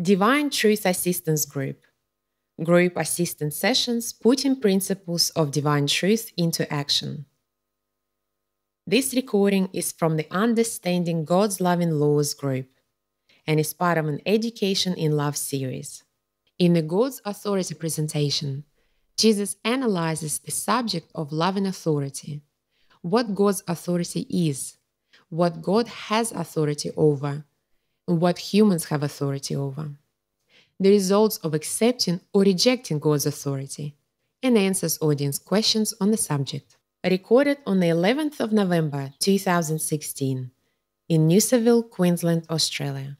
Divine Truth Assistance Group. Group assistance sessions putting principles of divine truth into action. This recording is from the Understanding God's Loving Laws group and is part of an Education in Love series. In the God's Authority presentation, Jesus analyzes the subject of loving authority, what God's authority is, what God has authority over, what humans have authority over, the results of accepting or rejecting God's authority, and answers audience questions on the subject. Recorded on the 11th of November 2016 in Noosa, Queensland, Australia.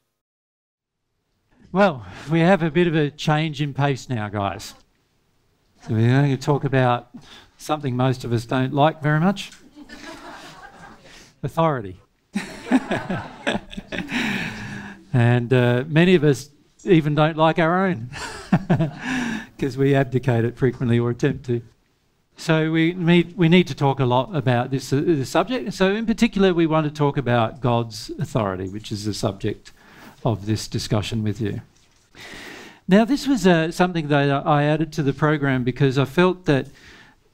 Well, we have a bit of a change in pace now, guys. So we're going to talk about something most of us don't like very much authority. and uh, many of us even don't like our own because we abdicate it frequently or attempt to. So we need, we need to talk a lot about this, uh, this subject. So in particular, we want to talk about God's authority, which is the subject of this discussion with you. Now, this was uh, something that I added to the program because I felt that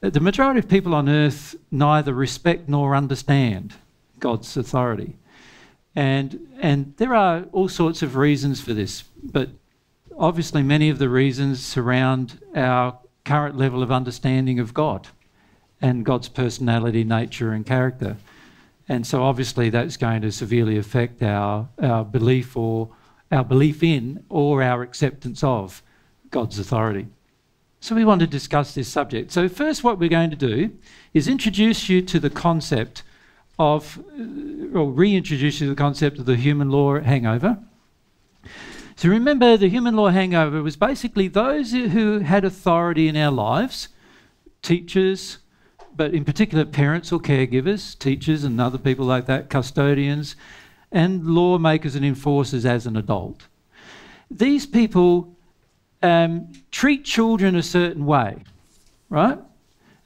the majority of people on earth neither respect nor understand God's authority. And, and there are all sorts of reasons for this, but obviously, many of the reasons surround our current level of understanding of God and God's personality, nature, and character. And so, obviously, that's going to severely affect our, our belief or our belief in or our acceptance of God's authority. So, we want to discuss this subject. So, first, what we're going to do is introduce you to the concept of, uh, or reintroduce you the concept of the human law hangover. So, remember, the human law hangover was basically those who had authority in our lives, teachers, but in particular, parents or caregivers, teachers and other people like that, custodians, and lawmakers and enforcers as an adult. These people um, treat children a certain way, right?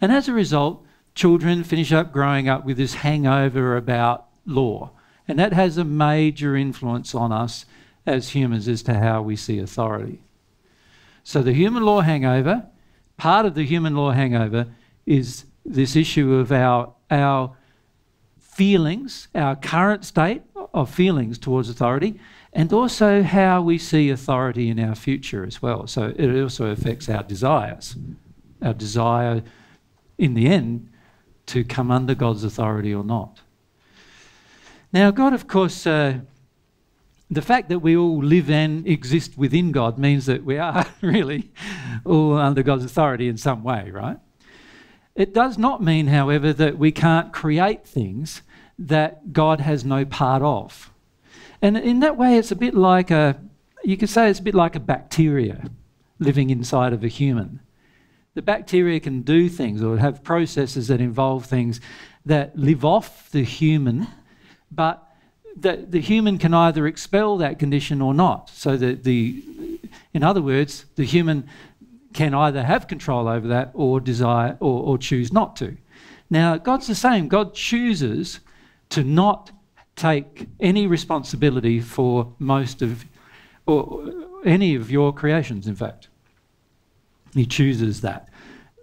And as a result, children finish up growing up with this hangover about law. And that has a major influence on us as humans as to how we see authority. So, the human law hangover, part of the human law hangover is this issue of our, our feelings, our current state of feelings towards authority, and also how we see authority in our future as well. So it also affects our desires, our desire in the end to come under God's authority or not. Now, God, of course, uh, the fact that we all live and exist within God means that we are really all under God's authority in some way, right? It does not mean, however, that we can't create things that God has no part of. And in that way, it's a bit like a, you could say it's a bit like a bacteria living inside of a human. The bacteria can do things or have processes that involve things that live off the human, but the, the human can either expel that condition or not. So that the, in other words, the human can either have control over that or desire or, or choose not to. Now, God's the same. God chooses to not take any responsibility for most of, or any of your creations, in fact. He chooses that.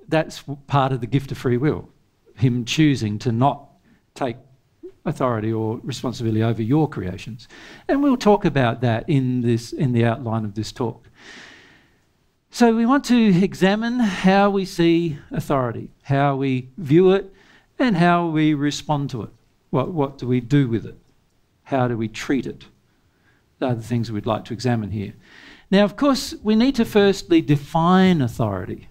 That's part of the gift of free will, him choosing to not take authority or responsibility over your creations. And we'll talk about that in this in the outline of this talk. So we want to examine how we see authority, how we view it, and how we respond to it. What, what do we do with it? How do we treat it? Those are the things we'd like to examine here. Now, of course, we need to firstly define authority.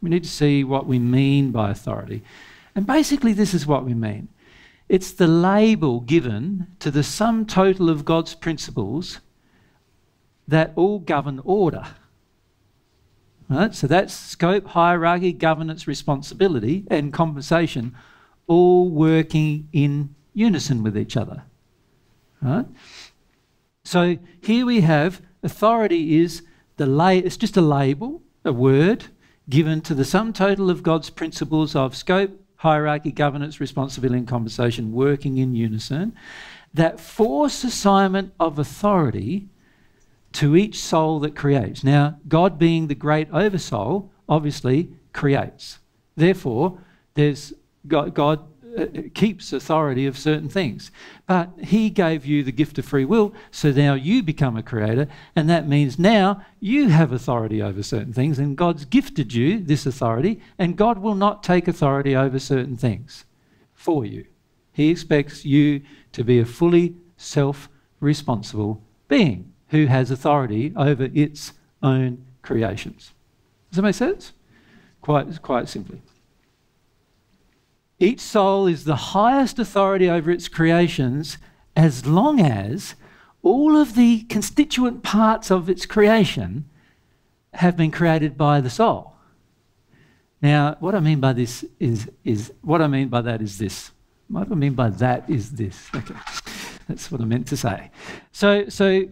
We need to see what we mean by authority. And basically, this is what we mean it's the label given to the sum total of God's principles that all govern order. Right? So that's scope, hierarchy, governance, responsibility, and compensation all working in unison with each other. Right? So here we have authority is the la- it's just a label, a word given to the sum total of God's principles of scope, hierarchy, governance, responsibility, and compensation working in unison. That force assignment of authority to each soul that creates. Now, God being the great oversoul, obviously creates. Therefore, there's God, God Uh, keeps authority of certain things. But He gave you the gift of free will, so now you become a creator, and that means now you have authority over certain things, and God's gifted you this authority, and God will not take authority over certain things for you. He expects you to be a fully self responsible being who has authority over its own creations. Does that make sense? Quite, quite simply. Each soul is the highest authority over its creations as long as all of the constituent parts of its creation have been created by the soul. Now, what I mean by this is, is what I mean by that is this. What I mean by that is this. Okay. That's what I meant to say. So, so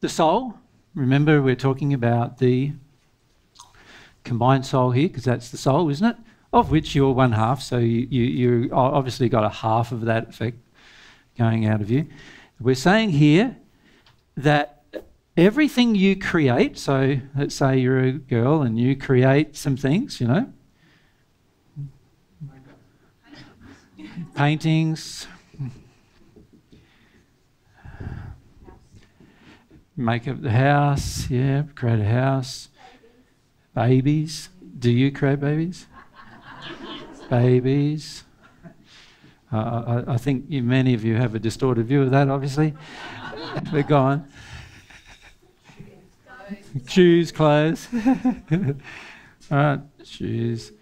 the soul, remember we're talking about the combined soul here, because that's the soul, isn't it? Of which you're one half, so you, you, you obviously got a half of that effect going out of you. We're saying here that everything you create, so let's say you're a girl and you create some things, you know, paintings, make up the house, yeah, create a house, babies. Do you create babies? Babies. Uh, I, I, think you, many of you have a distorted view of that, obviously. but go on. Shoes, clothes. all right, shoes.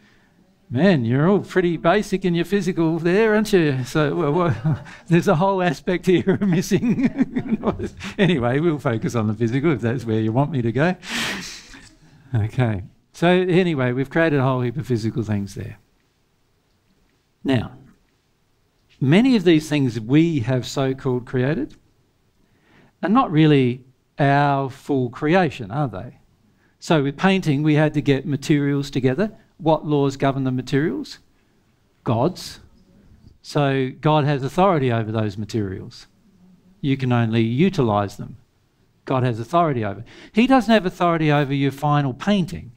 Man, you're all pretty basic in your physical there, aren't you? So well, well, there's a whole aspect here missing. anyway, we'll focus on the physical if that's where you want me to go. Okay. So anyway, we've created a whole heap of physical things there. Now, many of these things we have so called created are not really our full creation, are they? So, with painting, we had to get materials together. What laws govern the materials? God's. So, God has authority over those materials. You can only utilize them. God has authority over. He doesn't have authority over your final painting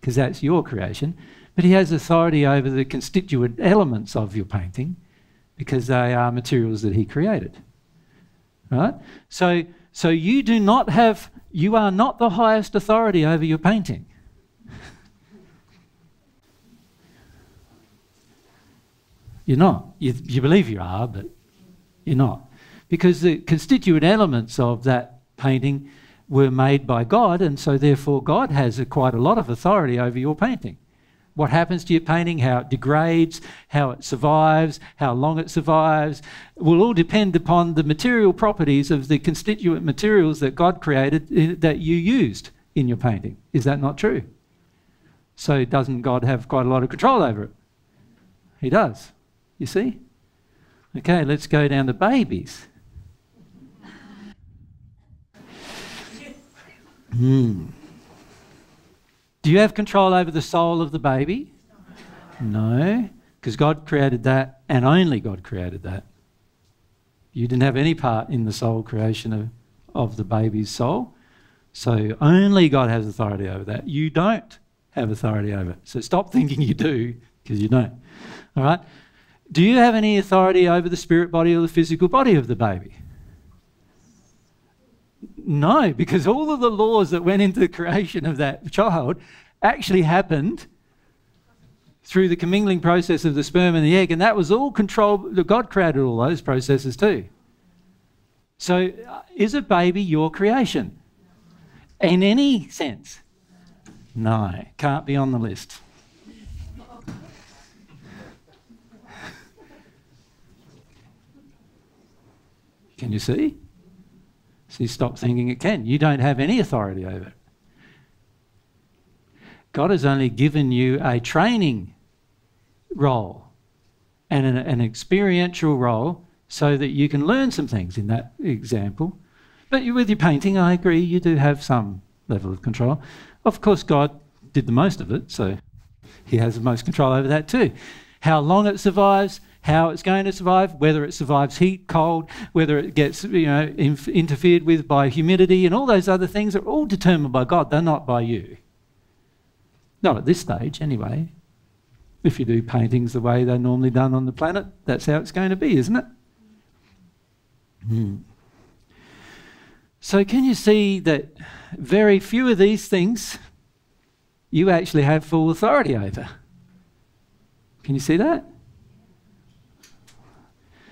because that's your creation but he has authority over the constituent elements of your painting because they are materials that he created. Right? So, so you do not have, you are not the highest authority over your painting. You're not. You, you believe you are, but you're not. Because the constituent elements of that painting were made by God, and so therefore God has a, quite a lot of authority over your painting what happens to your painting, how it degrades, how it survives, how long it survives, will all depend upon the material properties of the constituent materials that God created eh, that you used in your painting. Is that not true? So, doesn't God have quite a lot of control over it? He does. You see? Okay, let's go down to babies. Hmm. Do you have control over the soul of the baby? No, because God created that and only God created that. You didn't have any part in the soul creation of, of the baby's soul. So only God has authority over that. You don't have authority over it. So stop thinking you do, because you don't. All right? Do you have any authority over the spirit body or the physical body of the baby? No, because all of the laws that went into the creation of that child actually happened through the commingling process of the sperm and the egg, and that was all controlled. God created all those processes too. So, uh, is a baby your creation? In any sense? No, can't be on the list. Can you see? So you stop thinking it can. You don't have any authority over it. God has only given you a training role and an, an, experiential role so that you can learn some things in that example. But with your painting, I agree, you do have some level of control. Of course, God did the most of it, so He has the most control over that too. How long it survives, how it's going to survive, whether it survives heat, cold, whether it gets you know inf- interfered with by humidity, and all those other things are all determined by God. They're not by you. Not at this stage, anyway. If you do paintings the way they're normally done on the planet, that's how it's going to be, isn't it? Hmm. So, can you see that very few of these things you actually have full authority over? Can you see that?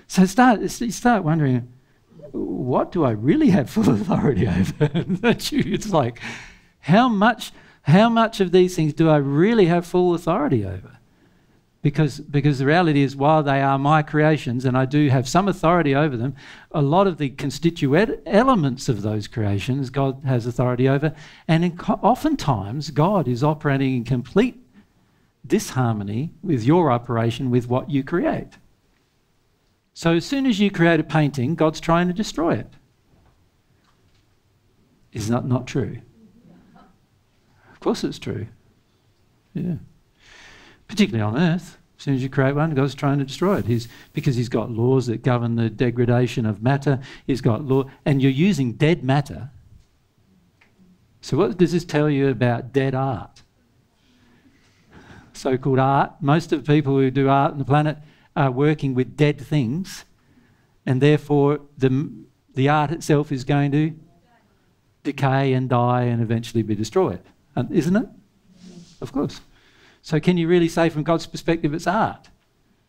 So start, you start wondering, what do I really have full authority over? it's like, how much, how much of these things do I really have full authority over? Because, because the reality is, while they are my creations and I do have some authority over them, a lot of the constituent elements of those creations God has authority over. And in, oftentimes, God is operating in complete disharmony with your operation with what you create. So as soon as you create a painting, God's trying to destroy it. Is that not true? Of course it's true. Yeah. Particularly on earth. As soon as you create one, God's trying to destroy it. He's, because He's got laws that govern the degradation of matter. He's got law, and you're using dead matter. So what does this tell you about dead art? So-called art. Most of the people who do art on the planet are working with dead things, and therefore the, the art itself is going to decay and die and eventually be destroyed. Uh, isn't it? Of course. So, can you really say from God's perspective it's art?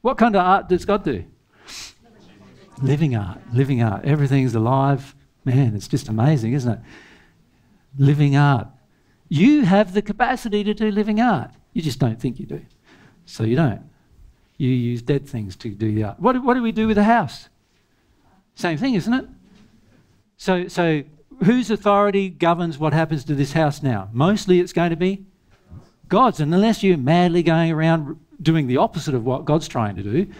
What kind of art does God do? Living art, living art. Everything's alive. Man, it's just amazing, isn't it? Living art. You have the capacity to do living art. You just don't think you do. So you don't. You use dead things to do the art. What, what do we do with a house? Same thing, isn't it? So, so whose authority governs what happens to this house now? Mostly it's going to be God's. And unless you're madly going around doing the opposite of what God's trying to do,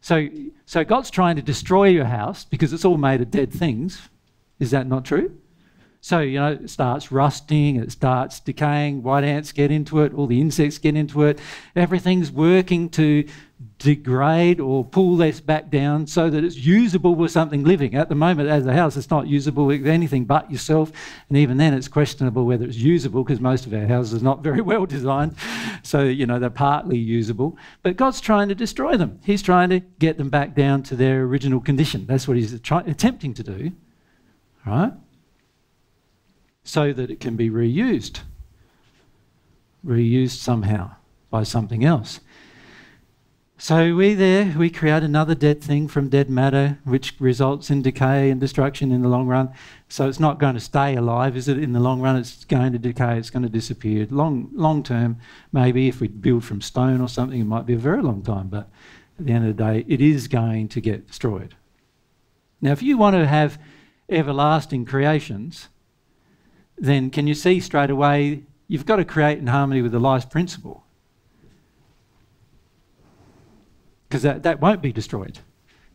so, so God's trying to destroy your house because it's all made of dead things. Is that not true? So, you know, it starts rusting, it starts decaying, white ants get into it, all the insects get into it. Everything's working to degrade or pull this back down so that it's usable with something living. At the moment, as a house, it's not usable with anything but yourself, and even then, it's questionable whether it's usable because most of our houses are not very well designed. So, you know, they're partly usable. But God's trying to destroy them. He's trying to get them back down to their original condition. That's what He's try- attempting to do, right? So that it can be reused, reused somehow by something else. So we there, we create another dead thing from dead matter, which results in decay and destruction in the long run. So it's not going to stay alive, is it? In the long run, it's going to decay, it's going to disappear. Long, long term, maybe if we build from stone or something, it might be a very long time. But at the end of the day, it is going to get destroyed. Now, if you want to have everlasting creations, then can you see straight away you've got to create in harmony with the life principle? because that, that won't be destroyed.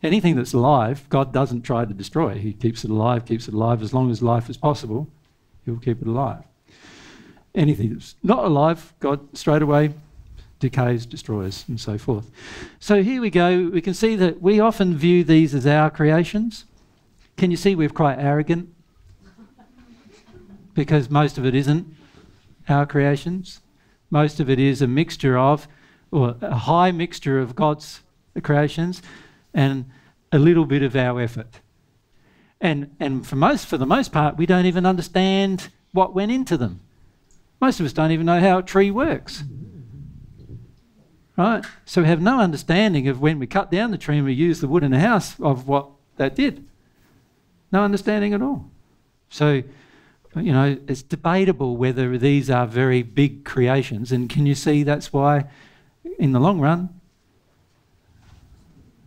Anything that's alive, God doesn't try to destroy. He keeps it alive, keeps it alive as long as life is possible. He'll keep it alive. Anything that's not alive, God straight away decays, destroys, and so forth. So here we go. We can see that we often view these as our creations. Can you see we're quite arrogant? Because most of it isn't our creations. Most of it is a mixture of or a high mixture of God's creations and a little bit of our effort. And, and for, most, for the most part, we don't even understand what went into them. Most of us don't even know how a tree works. Right? So we have no understanding of when we cut down the tree and we use the wood in the house of what that did. No understanding at all. So, you know, it's debatable whether these are very big creations. And can you see that's why in the long run,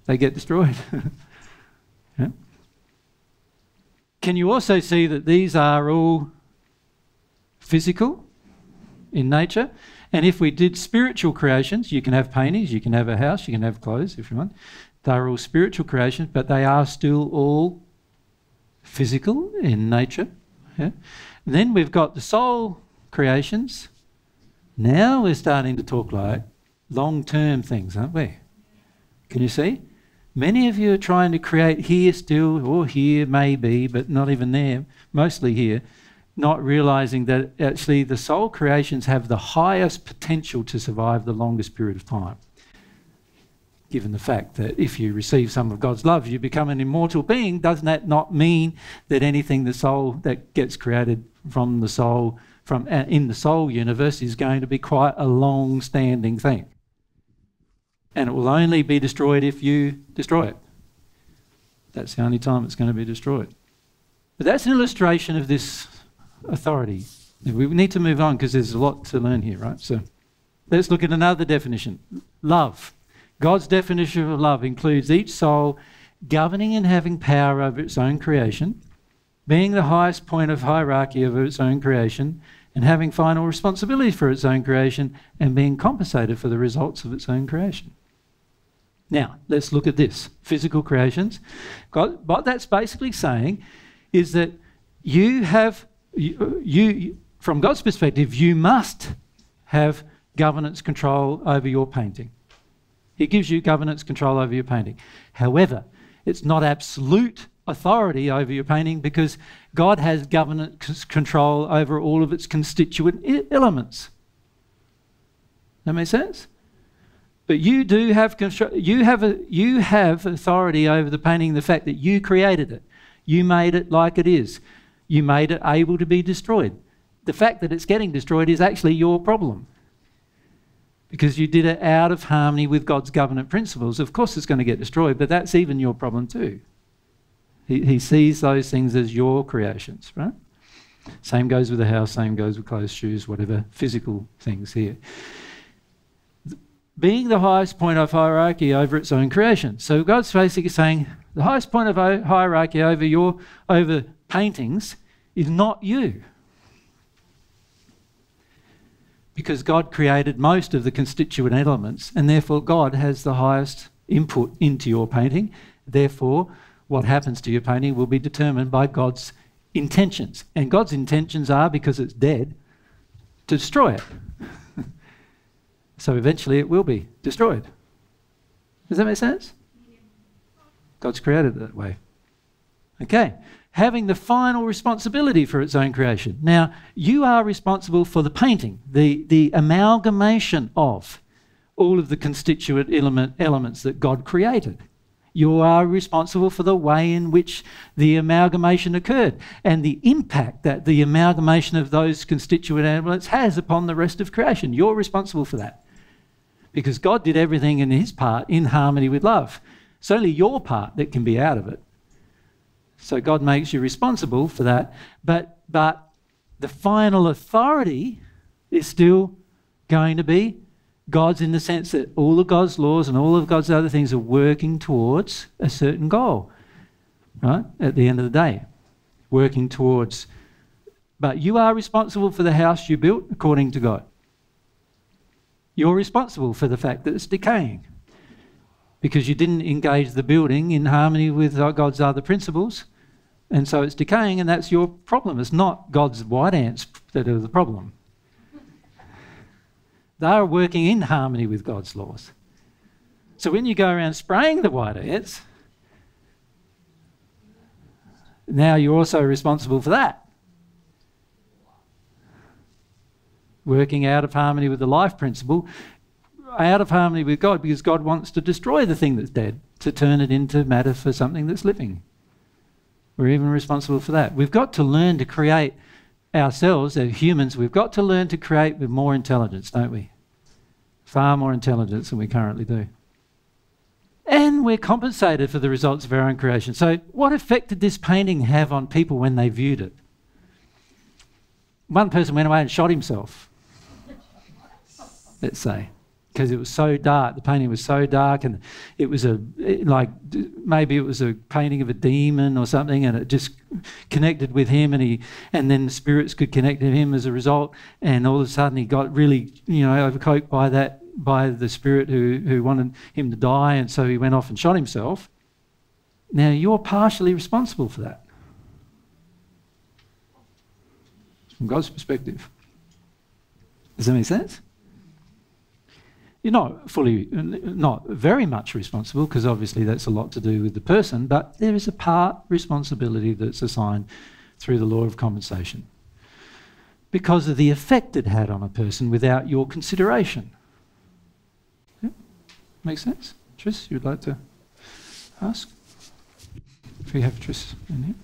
they get destroyed. yeah. Can you also see that these are all physical in nature? And if we did spiritual creations, you can have paintings, you can have a house, you can have clothes if you want. They're all spiritual creations, but they are still all physical in nature. Yeah? Then we've got the soul creations. Now we're starting to talk like long term things, aren't we? Can you see? Many of you are trying to create here still, or here maybe, but not even there, mostly here, not realizing that actually the soul creations have the highest potential to survive the longest period of time. Given the fact that if you receive some of God's love, you become an immortal being, doesn't that not mean that anything the soul that gets created from the soul, from uh, in the soul universe, is going to be quite a long standing thing? And it will only be destroyed if you destroy it. That's the only time it's going to be destroyed. But that's an illustration of this authority. We need to move on because there's a lot to learn here, right? So let's look at another definition love. God's definition of love includes each soul governing and having power over its own creation, being the highest point of hierarchy of its own creation, and having final responsibility for its own creation and being compensated for the results of its own creation. Now, let's look at this physical creations. God, what that's basically saying is that you have you, you, from God's perspective, you must have governance control over your painting. He gives you governance control over your painting. However, it's not absolute authority over your painting because God has governance control over all of its constituent elements. That makes sense? But you do have you have a, you have authority over the painting. The fact that you created it, you made it like it is you made it able to be destroyed. The fact that it's getting destroyed is actually your problem. Because you did it out of harmony with God's government principles. Of course, it's going to get destroyed, but that's even your problem too. He, he sees those things as your creations, right? Same goes with the house, same goes with clothes, shoes, whatever physical things here. Being the highest point of hierarchy over its own creation. So God's basically saying the highest point of hierarchy over your over paintings is not you. Because God created most of the constituent elements, and therefore God has the highest input into your painting. Therefore, what happens to your painting will be determined by God's intentions. And God's intentions are, because it's dead, to destroy it. so eventually it will be destroyed. Does that make sense? God's created it that way. Okay having the final responsibility for its own creation. Now, you are responsible for the painting, the, the amalgamation of all of the constituent element, elements that God created. You are responsible for the way in which the amalgamation occurred and the impact that the amalgamation of those constituent elements has upon the rest of creation. You're responsible for that. Because God did everything in His part in harmony with love. It's only your part that can be out of it. So God makes you responsible for that. But, but the final authority is still going to be God's in the sense that all of God's laws and all of God's other things are working towards a certain goal, right? At the end of the day, working towards. But you are responsible for the house you built according to God. You're responsible for the fact that it's decaying because you didn't engage the building in harmony with God's other principles. And so it's decaying, and that's your problem. It's not God's white ants that are the problem. They are working in harmony with God's laws. So when you go around spraying the white ants, now you're also responsible for that. Working out of harmony with the life principle, out of harmony with God, because God wants to destroy the thing that's dead to turn it into matter for something that's living. We're even responsible for that. We've got to learn to create ourselves, as humans, we've got to learn to create with more intelligence, don't we? Far more intelligence than we currently do. And we're compensated for the results of our own creation. So, what effect did this painting have on people when they viewed it? One person went away and shot himself, let's say because it was so dark. The painting was so dark, and it was a like maybe it was a painting of a demon or something, and it just connected with him, and he and then the spirits could connect to him as a result. And all of a sudden, he got really you know overcoked by that by the spirit who who wanted him to die, and so he went off and shot himself. Now you're partially responsible for that from God's perspective. Does that make sense? You're not fully, not very much responsible, because obviously that's a lot to do with the person, but there is a part responsibility that's assigned through the law of compensation because of the effect it had on a person without your consideration. Yeah? Make sense? Tris, you'd like to ask? If we have Tris in here.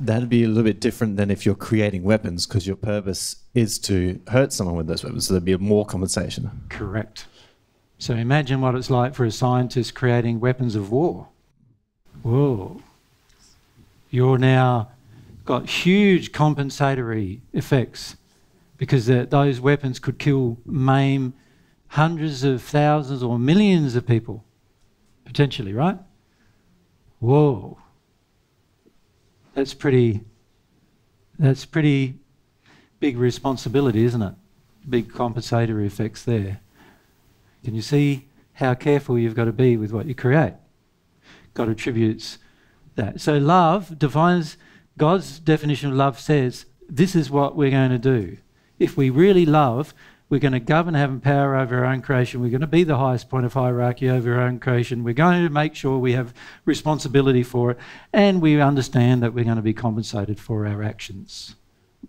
That'd be a little bit different than if you're creating weapons because your purpose is to hurt someone with those weapons. So there'd be more compensation. Correct. So imagine what it's like for a scientist creating weapons of war. Whoa. You're now got huge compensatory effects because those weapons could kill, maim hundreds of thousands or millions of people, potentially, right? Whoa. That's pretty, that's pretty big responsibility, isn't it? Big compensatory effects there. Can you see how careful you've got to be with what you create? God attributes that. So love defines God's definition of love says this is what we're going to do. If we really love, we're going to govern, have power over our own creation. We're going to be the highest point of hierarchy over our own creation. We're going to make sure we have responsibility for it, and we understand that we're going to be compensated for our actions,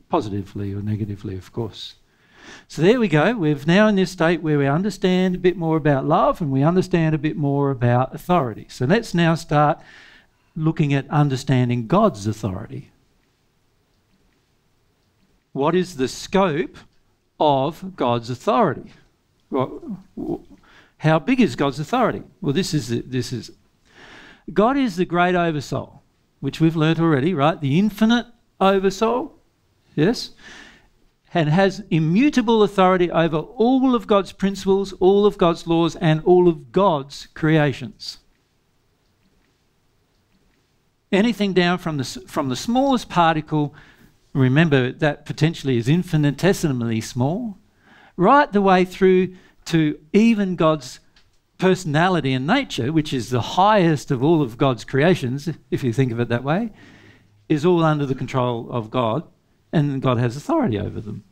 positively or negatively, of course. So there we go. We're now in this state where we understand a bit more about love and we understand a bit more about authority. So let's now start looking at understanding God's authority. What is the scope of God's authority? Well, how big is God's authority? Well, this is this is God is the great oversoul, which we've learnt already, right? The infinite oversoul, yes, and has immutable authority over all of God's principles, all of God's laws, and all of God's creations. Anything down from the, from the smallest particle, remember that potentially is infinitesimally small, right the way through to even God's personality and nature, which is the highest of all of God's creations, if you think of it that way, is all under the control of God and God has authority over them.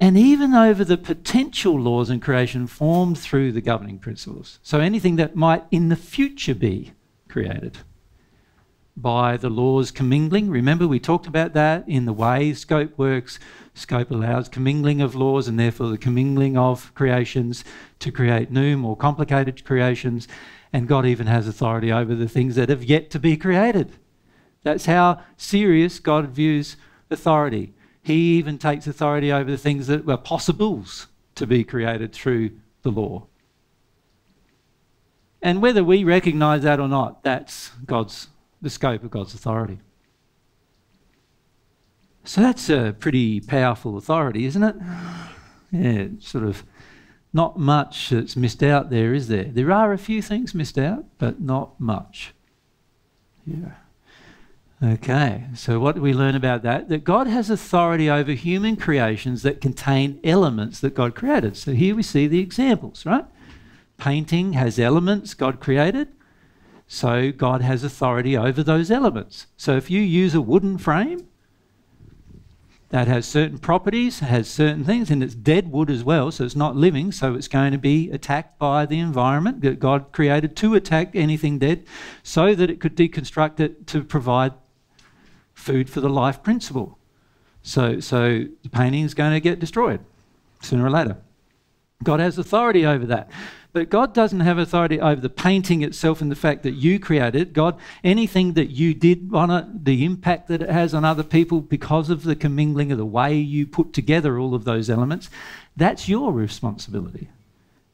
And even over the potential laws in creation formed through the governing principles. So anything that might in the future be created by the laws commingling. Remember, we talked about that in the way scope works. Scope allows commingling of laws and therefore the commingling of creations to create new, more complicated creations. And God even has authority over the things that have yet to be created. That's how serious God views authority. He even takes authority over the things that were possibles to be created through the law. And whether we recognize that or not, that's God's the scope of God's authority. So that's a pretty powerful authority, isn't it? Yeah, sort of not much that's missed out there, is there? There are a few things missed out, but not much. Yeah. Okay, so what do we learn about that? That God has authority over human creations that contain elements that God created. So here we see the examples, right? Painting has elements God created. So God has authority over those elements. So if you use a wooden frame that has certain properties, has certain things, and it's dead wood as well, so it's not living, so it's going to be attacked by the environment that God created to attack anything dead so that it could deconstruct it to provide food for the life principle. So, so the painting is going to get destroyed sooner or later. God has authority over that. But God doesn't have authority over the painting itself and the fact that you created. God, anything that you did on it, the impact that it has on other people because of the commingling of the way you put together all of those elements, that's your responsibility.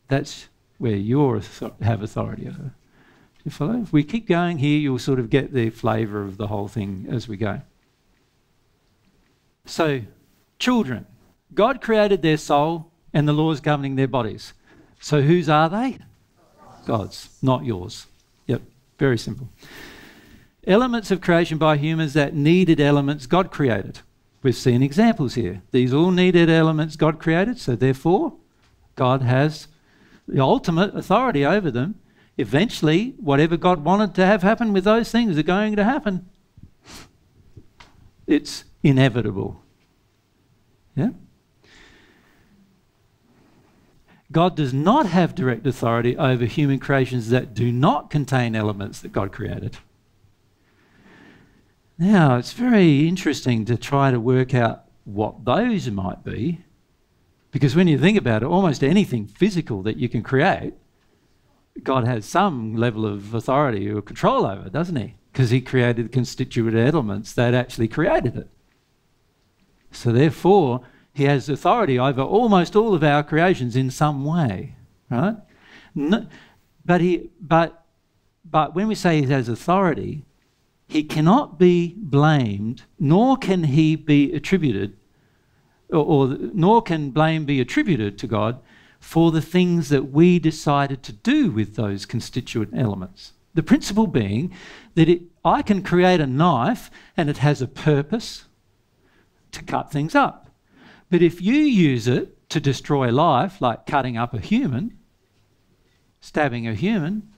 That's where you have authority over. You follow? If we keep going here, you'll sort of get the flavour of the whole thing as we go. So, children, God created their soul and the laws governing their bodies. So whose are they? God's, not yours. Yep, very simple. Elements of creation by humans that needed elements God created. We've seen examples here. These all needed elements God created, so therefore, God has the ultimate authority over them. Eventually, whatever God wanted to have happen with those things are going to happen. It's inevitable. Yeah? God does not have direct authority over human creations that do not contain elements that God created. Now, it's very interesting to try to work out what those might be, because when you think about it, almost anything physical that you can create, God has some level of authority or control over, doesn't He? Because He created the constituent elements that actually created it. So, therefore, he has authority over almost all of our creations in some way, right? No, but, he, but, but when we say he has authority, he cannot be blamed, nor can he be attributed, or, or nor can blame be attributed to God for the things that we decided to do with those constituent elements. The principle being that it, I can create a knife and it has a purpose to cut things up. But if you use it to destroy life, like cutting up a human, stabbing a human,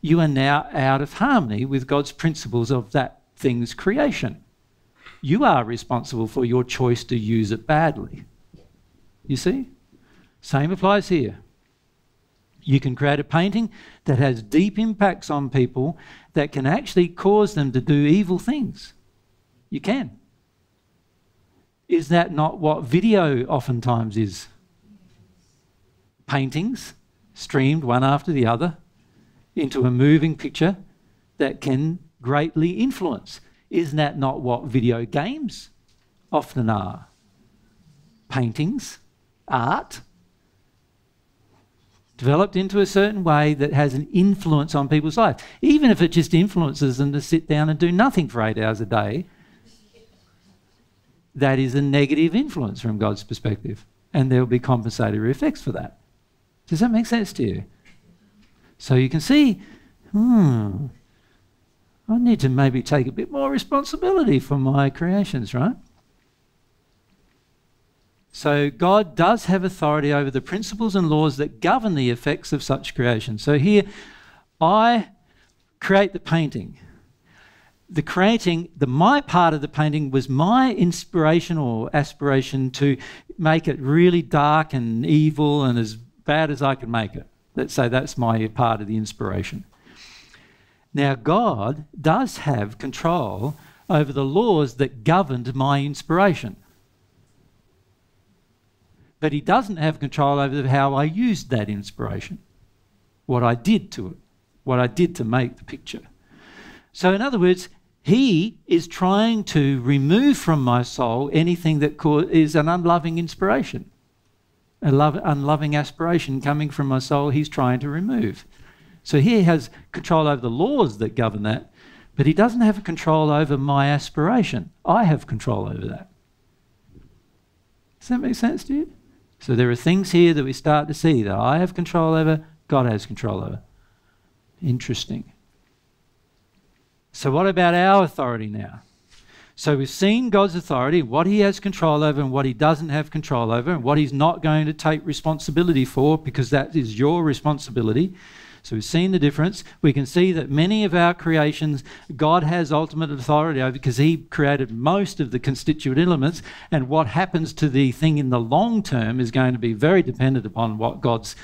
you are now out of harmony with God's principles of that thing's creation. You are responsible for your choice to use it badly. You see? Same applies here. You can create a painting that has deep impacts on people that can actually cause them to do evil things. You can. Is that not what video oftentimes is? Paintings streamed one after the other into a moving picture that can greatly influence. Isn't that not what video games often are? Paintings, art, developed into a certain way that has an influence on people's life, even if it just influences them to sit down and do nothing for eight hours a day that is a negative influence from God's perspective. And there will be compensatory effects for that. Does that make sense to you? So you can see, hmm, I need to maybe take a bit more responsibility for my creations, right? So God does have authority over the principles and laws that govern the effects of such creation. So here, I create the painting the creating, the my part of the painting was my inspiration or aspiration to make it really dark and evil and as bad as I could make it. Let's say that's my part of the inspiration. Now, God does have control over the laws that governed my inspiration. But He doesn't have control over how I used that inspiration, what I did to it, what I did to make the picture. So, in other words, he is trying to remove from my soul anything that is an unloving inspiration, a love, unloving aspiration coming from my soul, he's trying to remove. So he has control over the laws that govern that, but he doesn't have control over my aspiration. I have control over that. Does that make sense to you? So there are things here that we start to see that I have control over, God has control over. Interesting. So, what about our authority now? So, we've seen God's authority, what he has control over and what he doesn't have control over, and what he's not going to take responsibility for because that is your responsibility. So, we've seen the difference. We can see that many of our creations, God has ultimate authority over because he created most of the constituent elements, and what happens to the thing in the long term is going to be very dependent upon what God's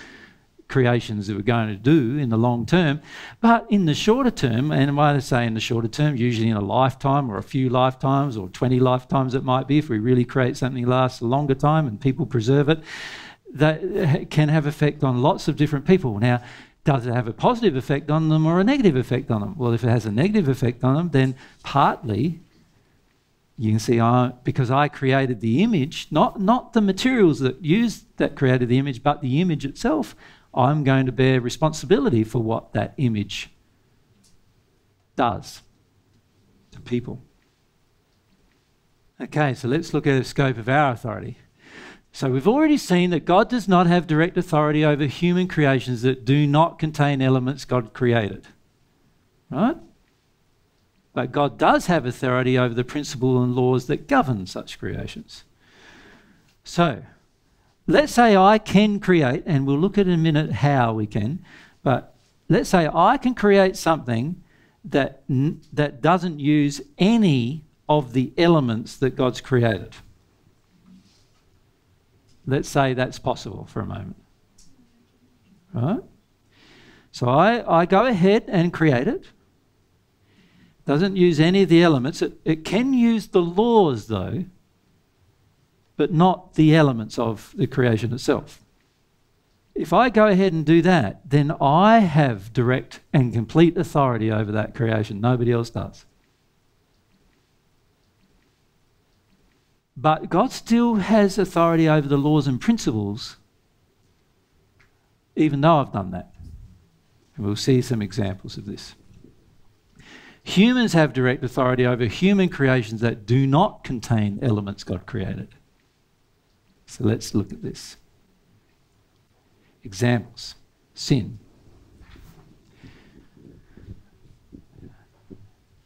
creations that we're going to do in the long term. But in the shorter term, and why I say in the shorter term, usually in a lifetime or a few lifetimes or 20 lifetimes it might be, if we really create something that lasts a longer time and people preserve it, that can have effect on lots of different people. Now, does it have a positive effect on them or a negative effect on them? Well, if it has a negative effect on them, then partly you can see I, because I created the image, not, not the materials that used that created the image, but the image itself. I'm going to bear responsibility for what that image does to people. Okay, so let's look at the scope of our authority. So we've already seen that God does not have direct authority over human creations that do not contain elements God created. Right? But God does have authority over the principle and laws that govern such creations. So, let's say I can create, and we'll look at in a minute how we can, but let's say I can create something that, that doesn't use any of the elements that God's created. Let's say that's possible for a moment. Right? So I, I go ahead and create it. Doesn't use any of the elements. It, it can use the laws, though, but not the elements of the creation itself. If I go ahead and do that, then I have direct and complete authority over that creation. Nobody else does. But God still has authority over the laws and principles, even though I've done that. And we'll see some examples of this. Humans have direct authority over human creations that do not contain elements God created. So let's look at this. Examples sin.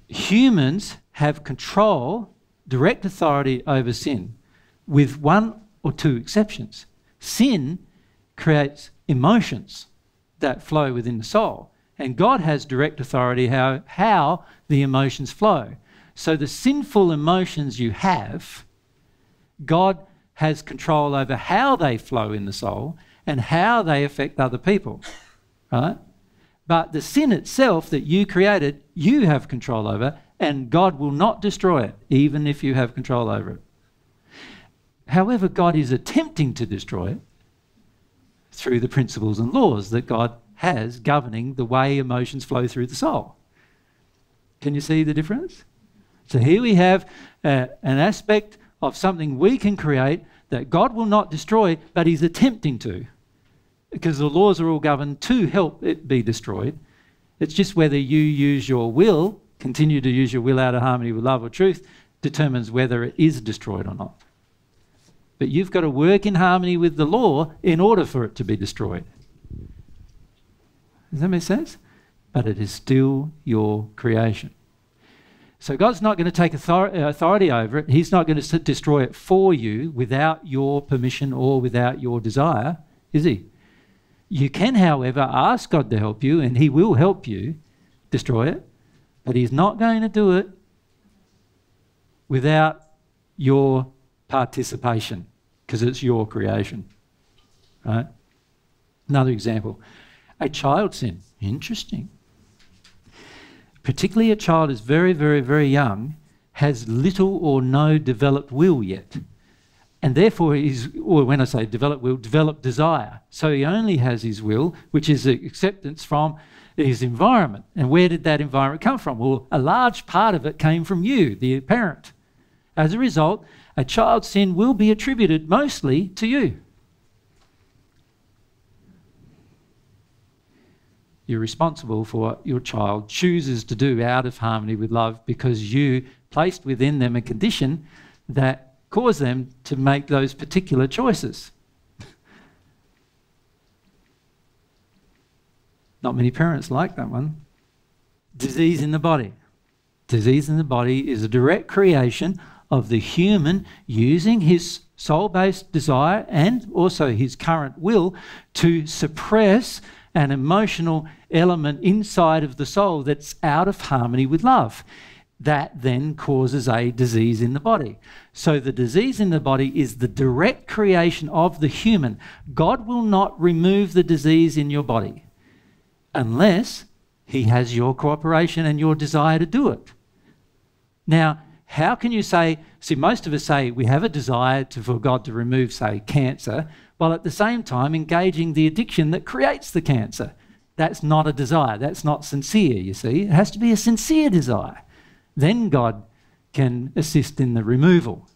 Humans have control, direct authority over sin, with one or two exceptions. Sin creates emotions that flow within the soul. And God has direct authority how, how the emotions flow. So the sinful emotions you have, God has control over how they flow in the soul and how they affect other people. Right? But the sin itself that you created, you have control over, and God will not destroy it, even if you have control over it. However, God is attempting to destroy it through the principles and laws that God has governing the way emotions flow through the soul. Can you see the difference? So here we have uh, an aspect of something we can create that God will not destroy, but He's attempting to. Because the laws are all governed to help it be destroyed. It's just whether you use your will, continue to use your will out of harmony with love or truth, determines whether it is destroyed or not. But you've got to work in harmony with the law in order for it to be destroyed. Does that make sense? But it is still your creation. So God's not going to take uh, authority over it. He's not going to destroy it for you without your permission or without your desire, is He? You can, however, ask God to help you, and He will help you destroy it, but He's not going to do it without your participation because it's your creation. Right? Another example a child sin. Interesting. Particularly a child is very, very, very young, has little or no developed will yet. And therefore, is, or when I say develop will, develop desire. So he only has his will, which is acceptance from his environment. And where did that environment come from? Well, a large part of it came from you, the parent. As a result, a child's sin will be attributed mostly to you. You're responsible for what your child chooses to do out of harmony with love because you placed within them a condition that caused them to make those particular choices. Not many parents like that one. Disease in the body. Disease in the body is a direct creation of the human using his soul based desire and also his current will to suppress an emotional element inside of the soul that's out of harmony with love. That then causes a disease in the body. So, the disease in the body is the direct creation of the human. God will not remove the disease in your body unless He has your cooperation and your desire to do it. Now, how can you say, see, most of us say we have a desire to, for God to remove, say, cancer, while at the same time engaging the addiction that creates the cancer. That's not a desire. That's not sincere, you see. It has to be a sincere desire. Then God can assist in the removal.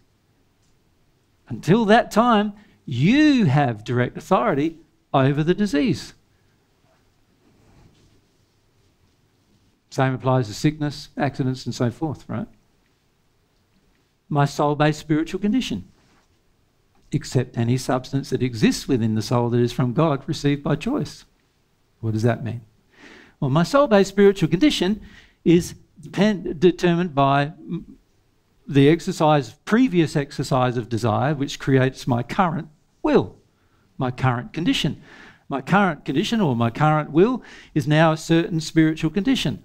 Until that time, you have direct authority over the disease. Same applies to sickness, accidents, and so forth, right? My soul based spiritual condition. Except any substance that exists within the soul that is from God received by choice. What does that mean? Well, my soul based spiritual condition is depend, determined by the exercise, previous exercise of desire, which creates my current will, my current condition. My current condition or my current will is now a certain spiritual condition.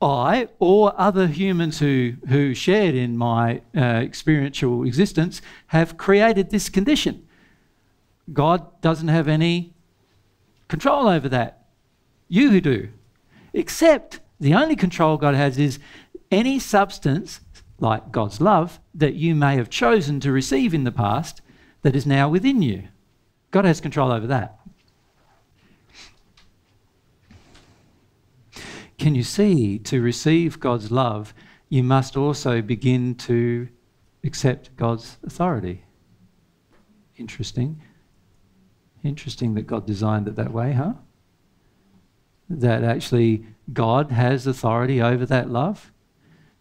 I or other humans who, who shared in my uh, experiential existence have created this condition. God doesn't have any control over that. You who do. Except the only control God has is any substance, like God's love, that you may have chosen to receive in the past that is now within you. God has control over that. Can you see to receive God's love, you must also begin to accept God's authority? Interesting. Interesting that God designed it that way, huh? That actually God has authority over that love.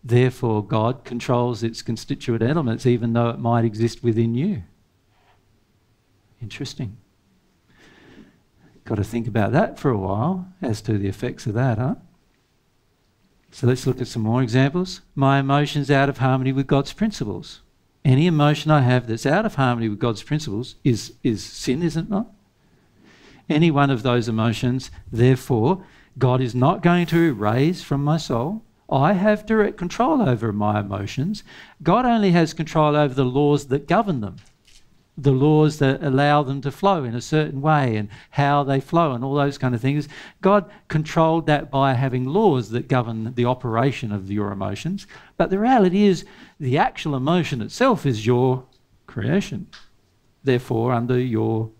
Therefore, God controls its constituent elements, even though it might exist within you. Interesting. Got to think about that for a while as to the effects of that, huh? So let's look at some more examples. My emotions out of harmony with God's principles. Any emotion I have that's out of harmony with God's principles is, is sin, is it not? Any one of those emotions, therefore, God is not going to erase from my soul. I have direct control over my emotions. God only has control over the laws that govern them the laws that allow them to flow in a certain way and how they flow and all those kind of things. God controlled that by having laws that govern the operation of your emotions. But the reality is, the actual emotion itself is your creation, therefore, under your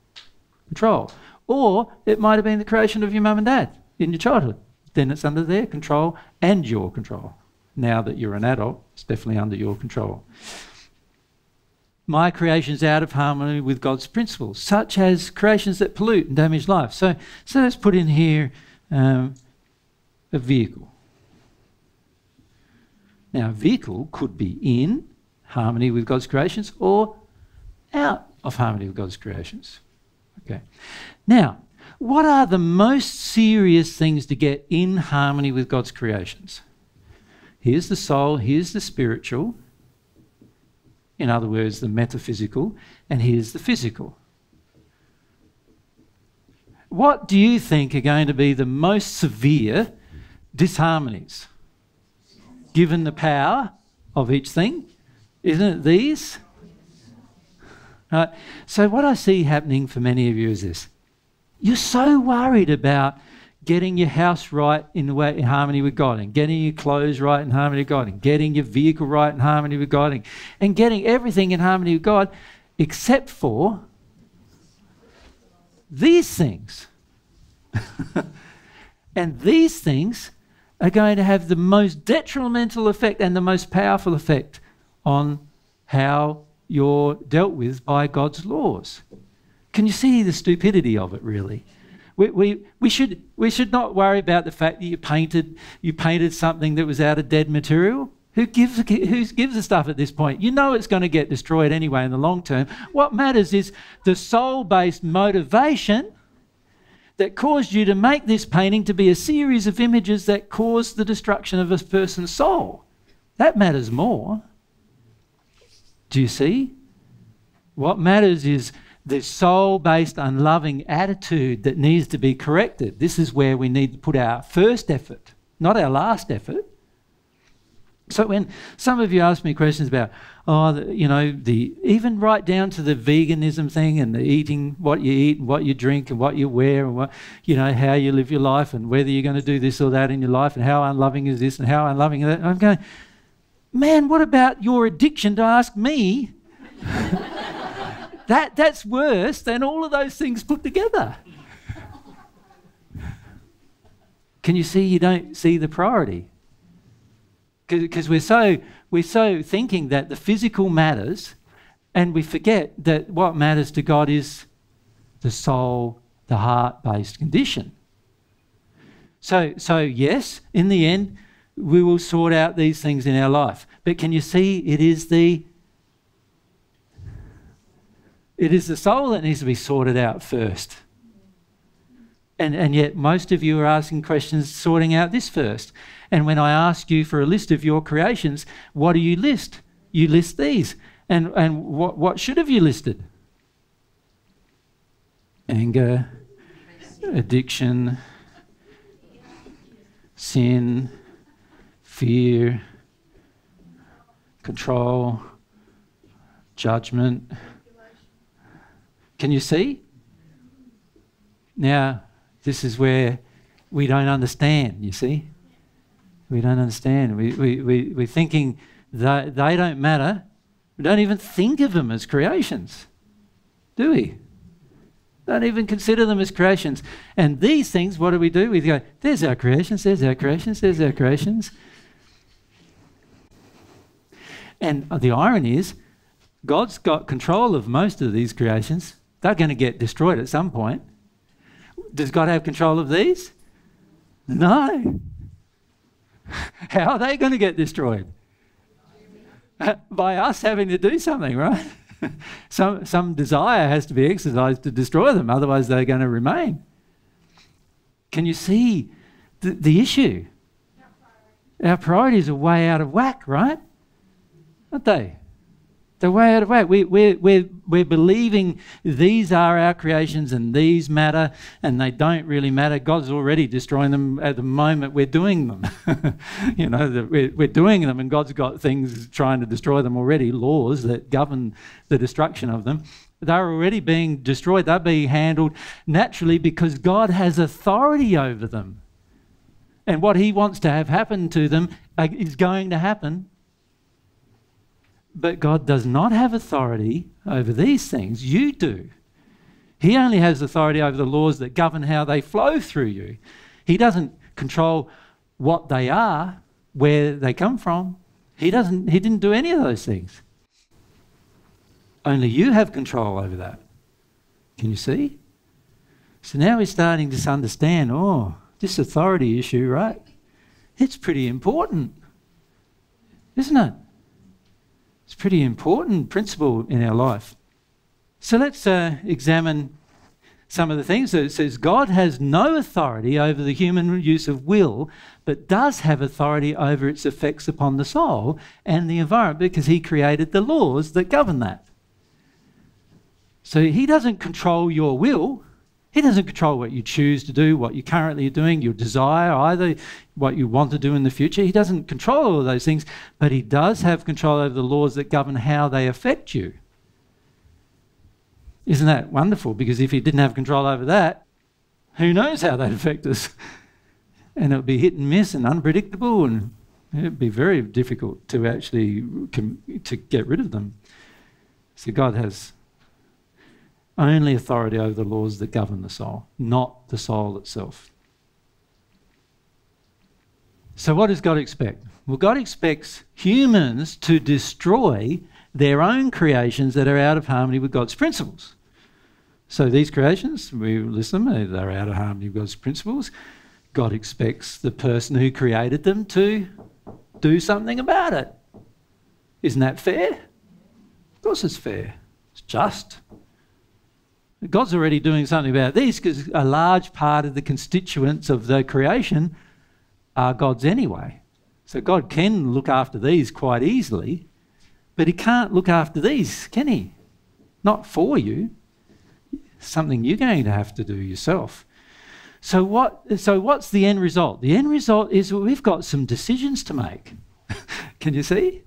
control. Or it might have been the creation of your mum and dad in your childhood. Then it's under their control and your control. Now that you're an adult, it's definitely under your control my creations out of harmony with God's principles, such as creations that pollute and damage life. So, so let's put in here um, a vehicle. Now, a vehicle could be in harmony with God's creations or out of harmony with God's creations. Okay. Now, what are the most serious things to get in harmony with God's creations? Here's the soul, here's the spiritual, in other words, the metaphysical, and here's the physical. What do you think are going to be the most severe disharmonies? Given the power of each thing, isn't it these? Right. So, what I see happening for many of you is this you're so worried about getting your house right in, the way, in harmony with God, and getting your clothes right in harmony with God, and getting your vehicle right in harmony with God, and, and getting everything in harmony with God, except for these things. and these things are going to have the most detrimental effect and the most powerful effect on how you're dealt with by God's laws. Can you see the stupidity of it, really? We, we, we, should, we should not worry about the fact that you painted, you painted something that was out of dead material. Who gives, who gives the stuff at this point? You know it's going to get destroyed anyway in the long term. What matters is the soul based motivation that caused you to make this painting to be a series of images that caused the destruction of a person's soul. That matters more. Do you see? What matters is the soul based unloving attitude that needs to be corrected. This is where we need to put our first effort, not our last effort. So when some of you ask me questions about, oh, you know, the even right down to the veganism thing and the eating what you eat and what you drink and what you wear and what, you know, how you live your life and whether you're going to do this or that in your life and how unloving is this and how unloving is that, I'm going, man, what about your addiction to ask me? That, that's worse than all of those things put together. Can you see you don't see the priority? Because we're so, we're so thinking that the physical matters, and we forget that what matters to God is the soul, the heart based condition. So, so, yes, in the end, we will sort out these things in our life. But can you see it is the it is the soul that needs to be sorted out first. And, and yet, most of you are asking questions sorting out this first. And when I ask you for a list of your creations, what do you list? You list these. And, and what, what should have you listed? Anger, addiction, sin, fear, control, judgment Can you see? Now, this is where we don't understand, you see? We don't understand. We, we, we, we're thinking that they don't matter. We don't even think of them as creations, do we? Don't even consider them as creations. And these things, what do we do? We go, there's our creations, there's our creations, there's our creations. And the irony is, God's got control of most of these creations. They're going to get destroyed at some point. Does God have control of these? No. How are they going to get destroyed? By us having to do something, right? some, some desire has to be exercised to destroy them, otherwise, they're going to remain. Can you see the, the issue? Our priorities are way out of whack, right? Aren't they? They're way out of whack. We, we're, we're, we're believing these are our creations and these matter and they don't really matter. God's already destroying them at the moment we're doing them. you know, we're, we're doing them and God's got things trying to destroy them already, laws that govern the destruction of them. They're already being destroyed. They're being handled naturally because God has authority over them. And what He wants to have happen to them uh, is going to happen but God does not have authority over these things. You do. He only has authority over the laws that govern how they flow through you. He doesn't control what they are, where they come from. He doesn't he didn't do any of those things. Only you have control over that. Can you see? So now we're starting to understand, oh, this authority issue, right? It's pretty important. Isn't it? It's a pretty important principle in our life. So let's uh, examine some of the things. So it says God has no authority over the human use of will, but does have authority over its effects upon the soul and the environment because he created the laws that govern that. So he doesn't control your will, he doesn't control what you choose to do, what you currently doing, your desire, either what you want to do in the future. He doesn't control all of those things, but he does have control over the laws that govern how they affect you. Isn't that wonderful? Because if he didn't have control over that, who knows how they'd affect us? And it would be hit and miss and unpredictable, and it'd be very difficult to actually to get rid of them. So God has only authority over the laws that govern the soul, not the soul itself. So, what does God expect? Well, God expects humans to destroy their own creations that are out of harmony with God's principles. So, these creations, we listen, they're out of harmony with God's principles. God expects the person who created them to do something about it. Isn't that fair? Of course, it's fair. It's just. God's already doing something about these because a large part of the constituents of the creation are God's anyway. So God can look after these quite easily, but He can't look after these, can He? Not for you. Something you're going to have to do yourself. So what? So what's the end result? The end result is we've got some decisions to make. can you see?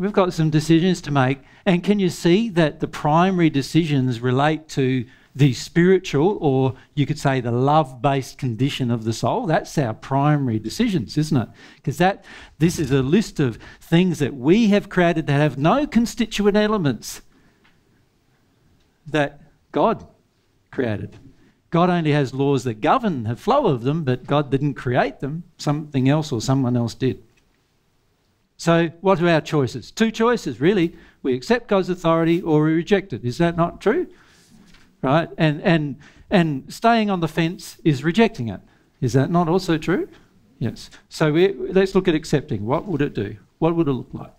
We've got some decisions to make. And can you see that the primary decisions relate to the spiritual, or you could say the love based condition of the soul? That's our primary decisions, isn't it? Because that this is a list of things that we have created that have no constituent elements that God created. God only has laws that govern the flow of them, but God didn't create them. Something else or someone else did. So, what are our choices? Two choices, really. We accept God's authority or we reject it. Is that not true? Right? And, and, and staying on the fence is rejecting it. Is that not also true? Yes. So, we, let's look at accepting. What would it do? What would it look like?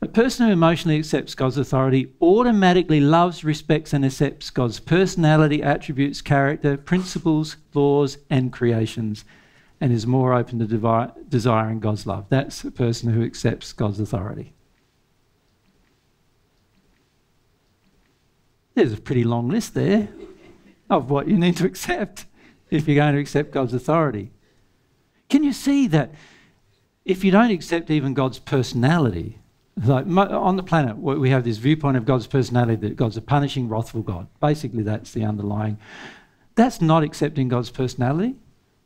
A person who emotionally accepts God's authority automatically loves, respects, and accepts God's personality, attributes, character, principles, laws, and creations and is more open to devi- desiring God's love. That's a person who accepts God's authority. There's a pretty long list there of what you need to accept if you're going to accept God's authority. Can you see that if you don't accept even God's personality, Like on the planet, we have this viewpoint of God's personality that God's a punishing, wrathful God. Basically, that's the underlying. That's not accepting God's personality.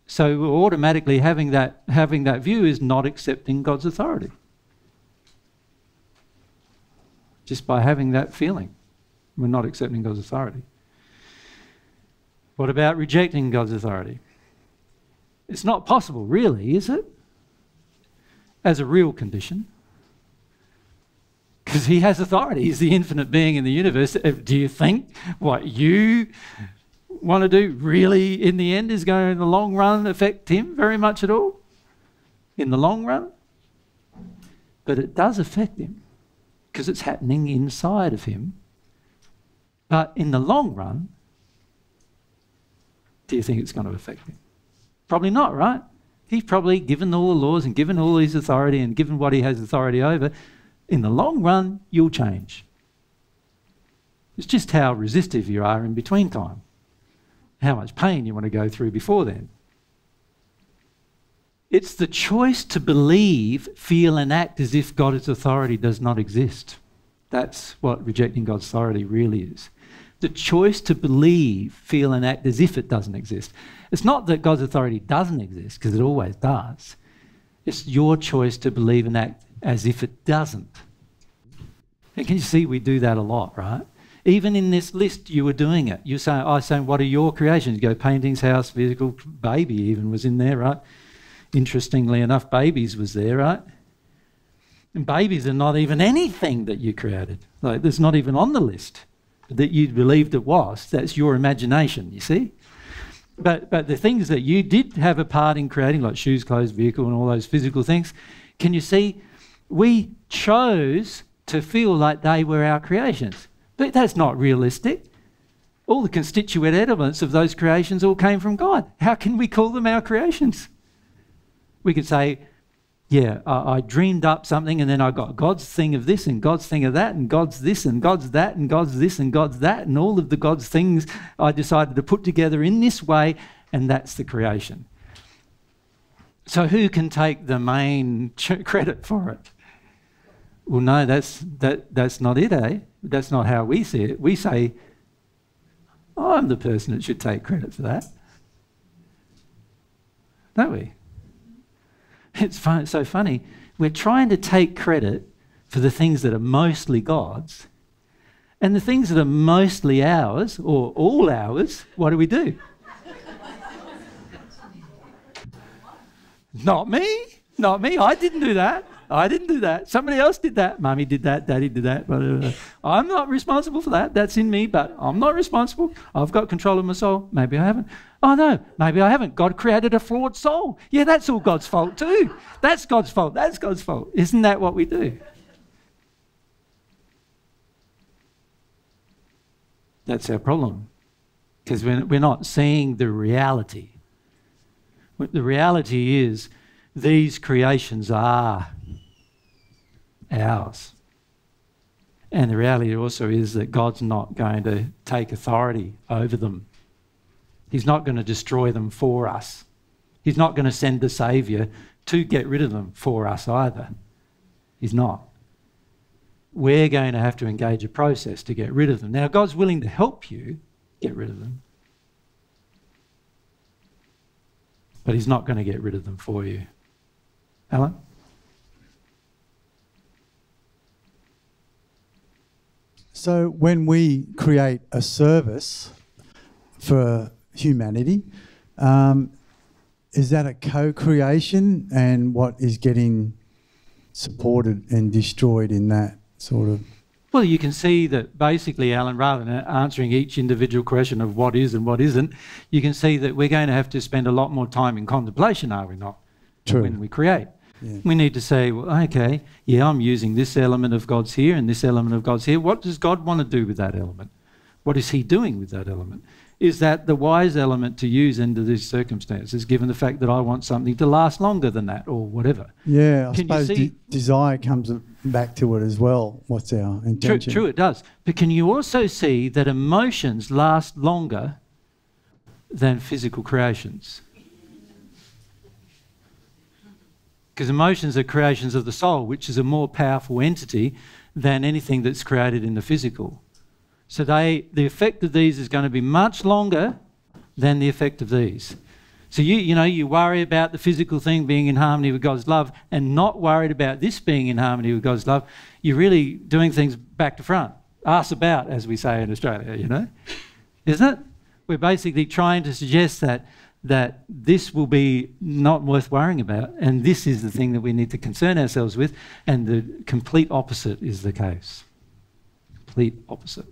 So automatically having that having that view is not accepting God's authority. Just by having that feeling, we're not accepting God's authority. What about rejecting God's authority? It's not possible, really, is it? As a real condition. Because he has authority. He's the infinite being in the universe. Uh, do you think what you want to do really, in the end, is going in the long run affect him very much at all? In the long run? But it does affect him because it's happening inside of him. But in the long run, do you think it's going to affect him? Probably not, right? He's probably given all the laws and given all his authority and given what he has authority over. In the long run, you'll change. It's just how resistive you are in between time, how much pain you want to go through before then. It's the choice to believe, feel, and act as if God's authority does not exist. That's what rejecting God's authority really is the choice to believe, feel, and act as if it doesn't exist. It's not that God's authority doesn't exist, because it always does. It's your choice to believe and act as if it doesn't. And can you see we do that a lot, right? Even in this list, you were doing it. You say, I saying, what are your creations? You go paintings, house, vehicle, baby even was in there, right? Interestingly enough, babies was there, right? And babies are not even anything that you created. Like, there's not even on the list that you believed it was. That's your imagination, you see? But, but the things that you did have a part in creating, like shoes, clothes, vehicle, and all those physical things, can you see? We chose to feel like they were our creations. But that's not realistic. All the constituent elements of those creations all came from God. How can we call them our creations? We could say, yeah, I, I, dreamed up something and then I got God's thing of this and God's thing of that and God's this and God's that and God's this and God's that and all of the God's things I decided to put together in this way and that's the creation. So who can take the main credit for it? Well, no, that's, that, that's not it, eh? That's not how we see it. We say, I'm the person that should take credit for that. Don't we? It's fun, so funny. We're trying to take credit for the things that are mostly God's, and the things that are mostly ours, or all ours, what do we do? Not me. Not me. I didn't do that. I didn't do that. Somebody else did that. Mummy did that. Daddy did that. I'm not responsible for that. That's in me, but I'm not responsible. I've got control of my soul. Maybe I haven't. Oh, no, maybe I haven't. God created a flawed soul. Yeah, that's all God's fault too. That's God's fault. That's God's fault. Isn't that what we do? That's our problem. Because we're, we're not seeing the reality. The reality is these creations are ours. And the reality also is that God's not going to take authority over them He's not going to destroy them for us. He's not going to send the Saviour to get rid of them for us either. He's not. We're going to have to engage a process to get rid of them. Now, God's willing to help you get rid of them, but He's not going to get rid of them for you. Alan? So, when we create a service for humanity. Um, is that a co-creation, and what is getting supported and destroyed in that sort of? Well, you can see that basically, Alan, rather than answering each individual question of what is and what isn't, you can see that we're going to have to spend a lot more time in contemplation, are we not? True. When we create. Yeah. We need to say, well, okay, yeah, I'm using this element of God's here and this element of God's here. What does God want to do with that element? What is He doing with that element? is that the wise element to use under these circumstances, given the fact that I want something to last longer than that or whatever? Yeah, I can suppose de- desire comes back to it as well. What's our intention? True, true, it does. But can you also see that emotions last longer than physical creations? Because emotions are creations of the soul, which is a more powerful entity than anything that's created in the physical. So they, the effect of these is going to be much longer than the effect of these. So you, you know, you worry about the physical thing being in harmony with God's love and not worried about this being in harmony with God's love. You're really doing things back to front. Ask about, as we say in Australia, you know? Isn't it? We're basically trying to suggest that that this will be not worth worrying about, and this is the thing that we need to concern ourselves with, and the complete opposite is the case. Complete opposite.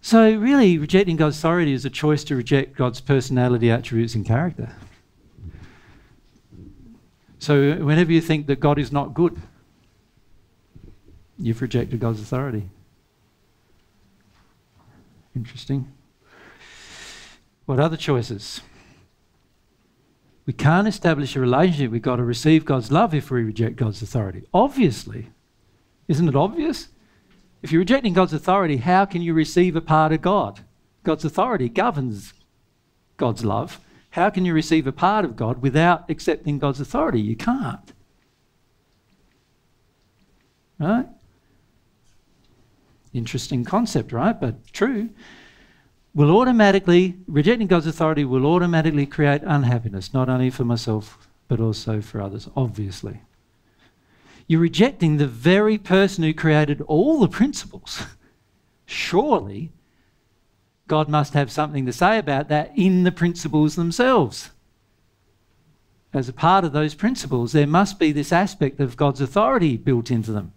So, really, rejecting God's authority is a choice to reject God's personality, attributes, and character. So, whenever you think that God is not good, you've rejected God's authority. Interesting. What other choices? We can't establish a relationship We've got to receive God's love if we reject God's authority. Obviously. Isn't it obvious? If you're rejecting God's authority, how can you receive a part of God? God's authority governs God's love. How can you receive a part of God without accepting God's authority? You can't. Right? Interesting concept, right? But true. Will automatically, rejecting God's authority will automatically create unhappiness, not only for myself, but also for others, obviously. You're rejecting the very person who created all the principles. Surely, God must have something to say about that in the principles themselves. As a part of those principles, there must be this aspect of God's authority built into them.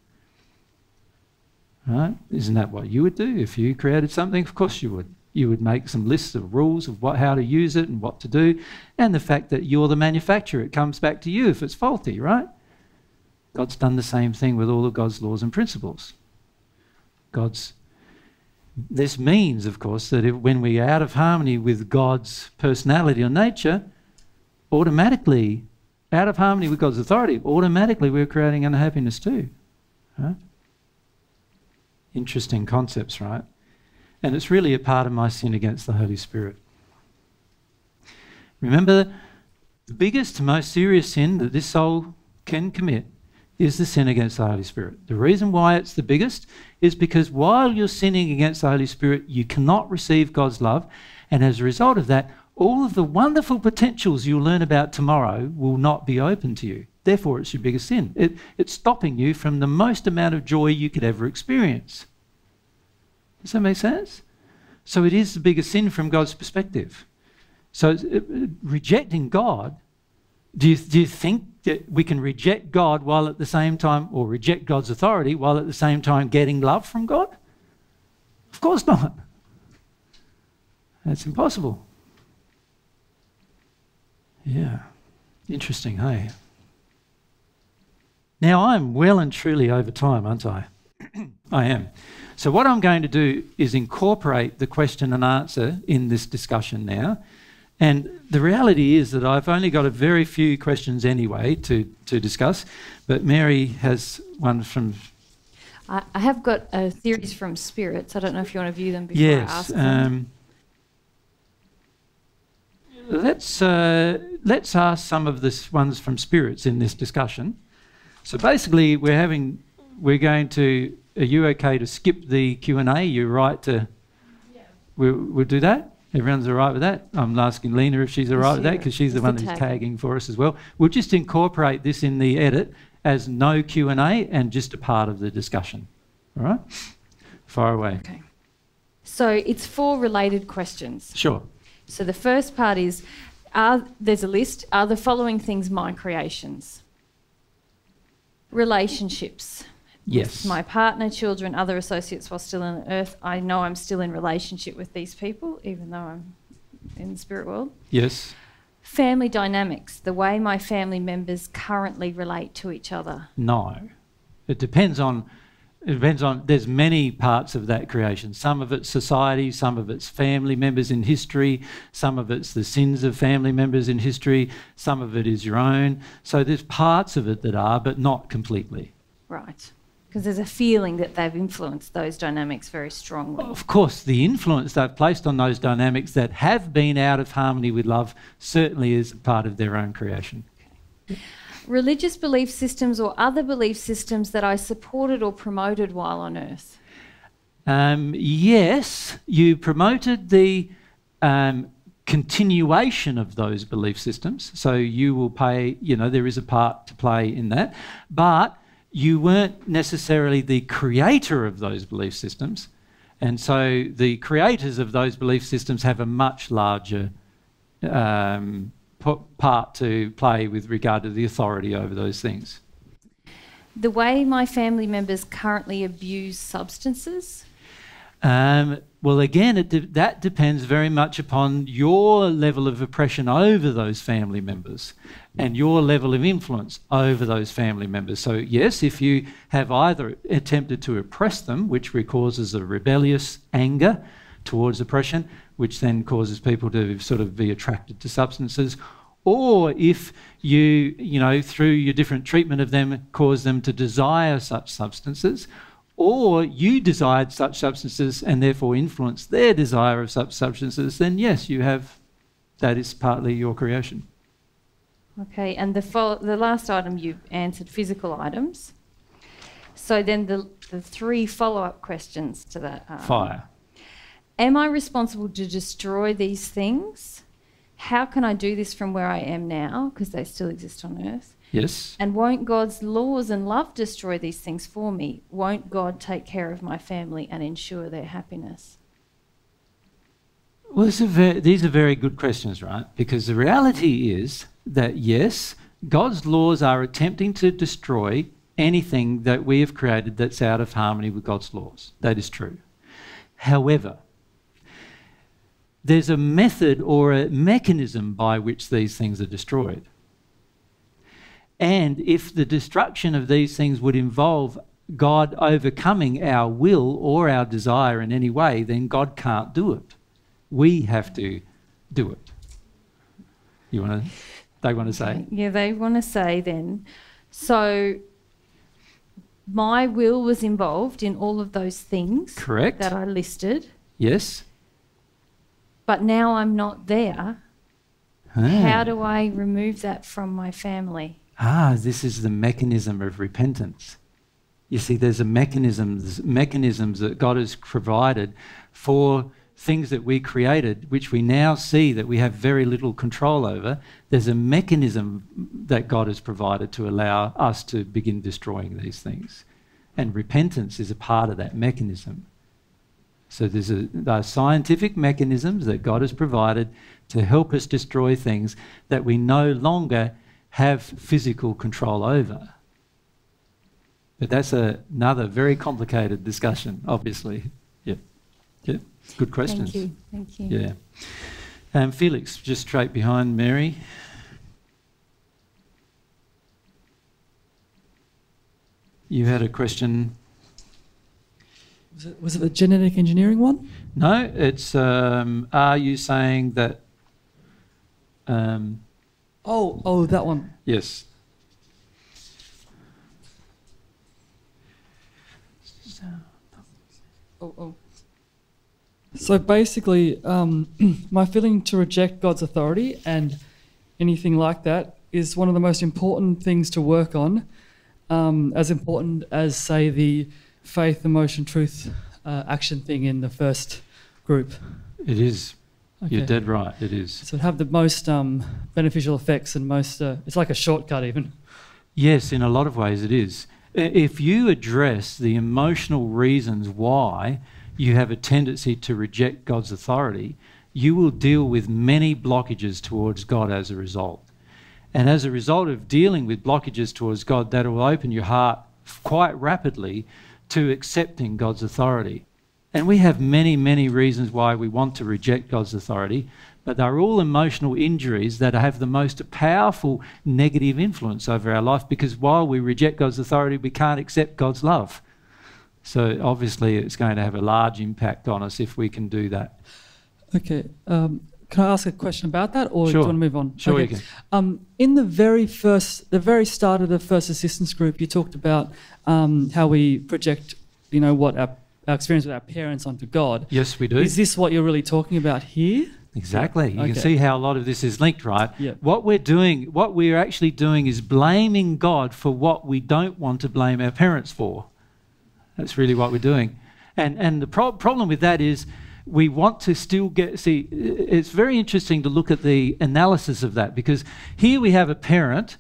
Right? Isn't that what you would do if you created something? Of course you would. You would make some lists of rules of what, how to use it and what to do, and the fact that you're the manufacturer. It comes back to you if it's faulty, right? God's done the same thing with all of God's laws and principles. God's this means, of course, that if, when we are out of harmony with God's personality or nature, automatically, out of harmony with God's authority, automatically we're creating unhappiness too. Interesting concepts, right? And it's really a part of my sin against the Holy Spirit. Remember, the biggest, most serious sin that this soul can commit is the sin against the Holy Spirit. The reason why it's the biggest is because while you're sinning against the Holy Spirit, you cannot receive God's love. And as a result of that, all of the wonderful potentials you'll learn about tomorrow will not be open to you. Therefore, it's your biggest sin. It, it's stopping you from the most amount of joy you could ever experience. Does that make sense? So it is the biggest sin from God's perspective. So it, rejecting God, do you, do you think that we can reject God while at the same time, or reject God's authority while at the same time getting love from God? Of course not. That's impossible. Yeah. Interesting, hey? Now I'm well and truly over time, aren't I? I am. So, what I'm going to do is incorporate the question and answer in this discussion now. And the reality is that I've only got a very few questions anyway to, to discuss, but Mary has one from. I, I have got uh, theories from spirits. I don't know if you want to view them before yes, I ask them. Um, let's, uh, let's ask some of the ones from spirits in this discussion. So basically, we're having, we're going to are you okay to skip the Q&A? You're right to... Yeah. We'll, we'll do that? Everyone's all right with that? I'm asking Lena if she's all right with that because she's the one who's tagging for us as well. We'll just incorporate this in the edit as no Q&A and just a part of the discussion. All right? Far away. Okay. So it's four related questions. Sure. So the first part is, are, there's a list. Are the following things my creations? Relationships. Yes. my partner, children, other associates while still on earth. I know I'm still in relationship with these people, even though I'm in the spirit world. Yes. Family dynamics, the way my family members currently relate to each other. No. It depends on it depends on there's many parts of that creation some of it's society some of it's family members in history some of it's the sins of family members in history some of it is your own so there's parts of it that are but not completely right because there's a feeling that they've influenced those dynamics very strongly. Of course, the influence they've placed on those dynamics that have been out of harmony with love certainly is part of their own creation. Religious belief systems or other belief systems that I supported or promoted while on earth. Um, yes, you promoted the um, continuation of those belief systems. So you will pay, you know, there is a part to play in that. But you weren't necessarily the creator of those belief systems. And so the creators of those belief systems have a much larger um, part to play with regard to the authority over those things. The way my family members currently abuse substances um, well, again, de- that depends very much upon your level of oppression over those family members and your level of influence over those family members. So, yes, if you have either attempted to oppress them, which causes a rebellious anger towards oppression, which then causes people to sort of be attracted to substances, or if you, you know, through your different treatment of them, cause them to desire such substances, or you desired such substances and therefore influenced their desire of such substances, then yes, you have that is partly your creation. Okay, and the fo- the last item you answered physical items. So then the the three follow up questions to that are, fire. Am I responsible to destroy these things? How can I do this from where I am now because they still exist on earth? Yes. And won't God's laws and love destroy these things for me? Won't God take care of my family and ensure their happiness? Well, very, these are very good questions, right? Because the reality is that yes, God's laws are attempting to destroy anything that we have created that's out of harmony with God's laws. That is true. However, there's a method or a mechanism by which these things are destroyed. And if the destruction of these things would involve God overcoming our will or our desire in any way, then God can't do it. We have to do it. You want to? They want to say? Yeah, they want to say then. So my will was involved in all of those things. Correct. That I listed. Yes. But now I'm not there. Ah. How do I remove that from my family? Ah, this is the mechanism of repentance. You see, there's a mechanism, mechanisms that God has provided for things that we created, which we now see that we have very little control over. There's a mechanism that God has provided to allow us to begin destroying these things. And repentance is a part of that mechanism. So there's a, there are scientific mechanisms that God has provided to help us destroy things that we no longer have physical control over. But that's a, another very complicated discussion, obviously. Yeah. Yeah. Good questions. Thank you. Thank you. Yeah. Um, Felix, just straight behind Mary. You had a question. Was it, was it the genetic engineering one? No, it's um, are you saying that um, Oh, oh, that one. Yes. Oh, oh. So basically, um, my feeling to reject God's authority and anything like that is one of the most important things to work on, um, as important as, say, the faith, emotion, truth, uh, action thing in the first group. It is Okay. You're dead right. It is. So it have the most um, beneficial effects and most. Uh, it's like a shortcut, even. Yes, in a lot of ways, it is. If you address the emotional reasons why you have a tendency to reject God's authority, you will deal with many blockages towards God as a result. And as a result of dealing with blockages towards God, that will open your heart quite rapidly to accepting God's authority. And we have many, many reasons why we want to reject God's authority, but they're all emotional injuries that have the most powerful negative influence over our life because while we reject God's authority, we can't accept God's love. So obviously, it's going to have a large impact on us if we can do that. Okay. Um, can I ask a question about that, or sure. do you want to move on? Sure, okay. you can. Um, in the very first, the very start of the first assistance group, you talked about um, how we project, you know, what our our experience with our parents onto God. Yes, we do. Is this what you're really talking about here? Exactly. You Okay. can see how a lot of this is linked, right? Yeah. What we're doing, what we're actually doing is blaming God for what we don't want to blame our parents for. That's really what we're doing. And, and the pro- problem with that is we want to still get, see, it's very interesting to look at the analysis of that because here we have a parent,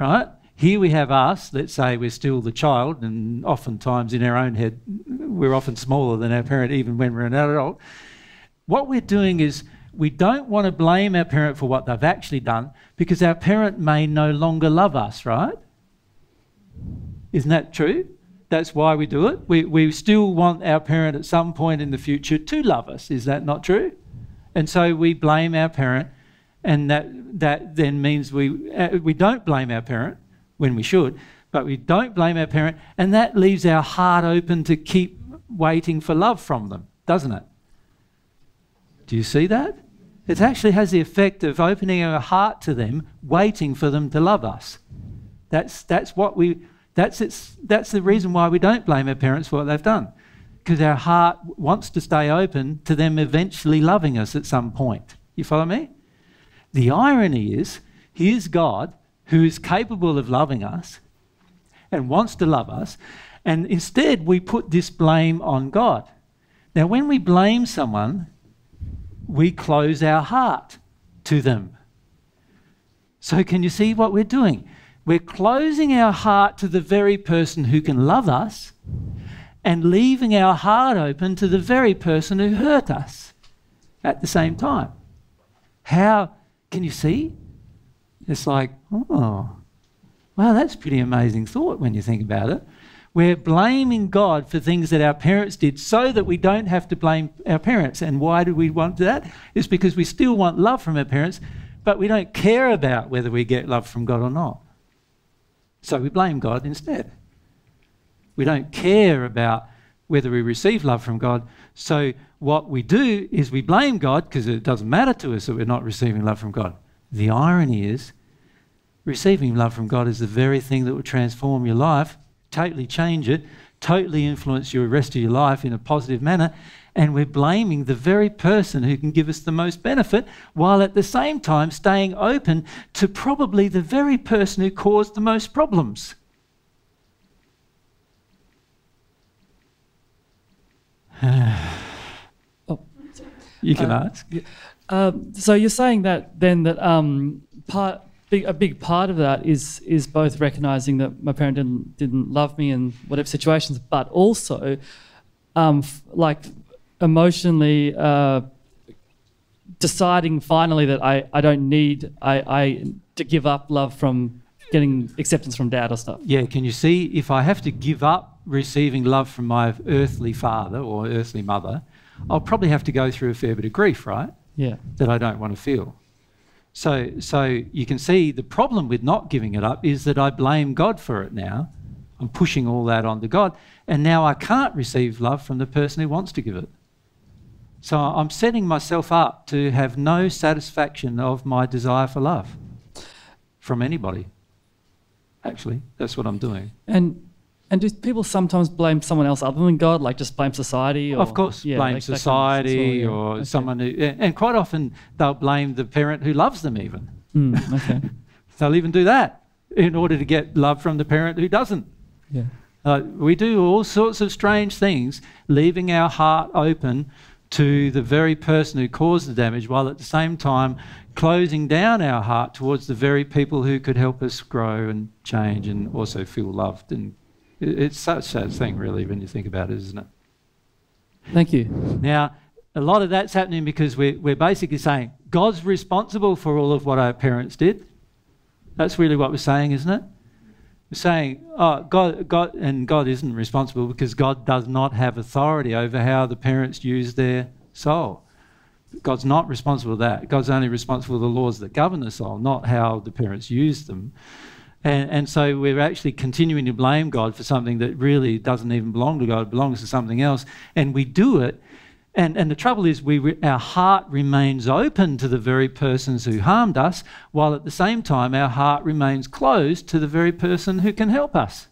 right? Here we have us, let's say we're still the child, and oftentimes in our own head, we're often smaller than our parent, even when we're an adult what we're doing is we don't want to blame our parent for what they've actually done because our parent may no longer love us, right? Isn't that true? That's why we do it. We, we still want our parent at some point in the future to love us. Is that not true? And so we blame our parent, and that, that then means we, uh, we don't blame our parent when we should, but we don't blame our parent, and that leaves our heart open to keep waiting for love from them, doesn't it? Do you see that? It actually has the effect of opening our heart to them, waiting for them to love us. That's, that's what we, that's, it's, that's the reason why we don't blame our parents for what they've done. Because our heart wants to stay open to them eventually loving us at some point. You follow me? The irony is, here's God who is capable of loving us and wants to love us, and instead we put this blame on God. Now, when we blame someone, we close our heart to them. So, can you see what we're doing? We're closing our heart to the very person who can love us and leaving our heart open to the very person who hurt us at the same time. How can you see? It's like, oh, wow, that's pretty amazing thought when you think about it. We're blaming God for things that our parents did so that we don't have to blame our parents. And why do we want that? It's because we still want love from our parents, but we don't care about whether we get love from God or not. So we blame God instead. We don't care about whether we receive love from God. So what we do is we blame God because it doesn't matter to us that we're not receiving love from God. The irony is, receiving love from God is the very thing that will transform your life, totally change it, totally influence your rest of your life in a positive manner. And we're blaming the very person who can give us the most benefit, while at the same time staying open to probably the very person who caused the most problems. Oh. You can Uh, ask. Um, so you're saying that then that um, part big, a big part of that is is both recognizing that my parent didn't didn't love me in whatever situations, but also um, f- like emotionally uh, deciding finally that I, I don't need I, I to give up love from getting acceptance from dad or stuff. Yeah, can you see if I have to give up receiving love from my earthly father or earthly mother, I'll probably have to go through a fair bit of grief, right? Yeah. That I don't want to feel. So, so you can see the problem with not giving it up is that I blame God for it now. I'm pushing all that onto God, and now I can't receive love from the person who wants to give it. So I'm setting myself up to have no satisfaction of my desire for love from anybody. Actually, that's what I'm doing. And and do people sometimes blame someone else other than God, like just blame society? Or, of course, yeah, blame that kind of society stuff as well, yeah. or Okay. someone who, and quite often they'll blame the parent who loves them. Even Mm, okay. they'll even do that in order to get love from the parent who doesn't. Yeah. Uh, we do all sorts of strange things, leaving our heart open to the very person who caused the damage, while at the same time closing down our heart towards the very people who could help us grow and change and also feel loved. And it's such a sad thing, really, when you think about it, isn't it? Thank you. Now, a lot of that's happening because we're, we're basically saying God's responsible for all of what our parents did. That's really what we're saying, isn't it? We're saying, oh, God, God, and God isn't responsible because God does not have authority over how the parents use their soul. God's not responsible for that. God's only responsible for the laws that govern the soul, not how the parents use them. And, and so we're actually continuing to blame God for something that really doesn't even belong to God, it belongs to something else. And we do it. And, and the trouble is, we re- our heart remains open to the very persons who harmed us, while at the same time, our heart remains closed to the very person who can help us.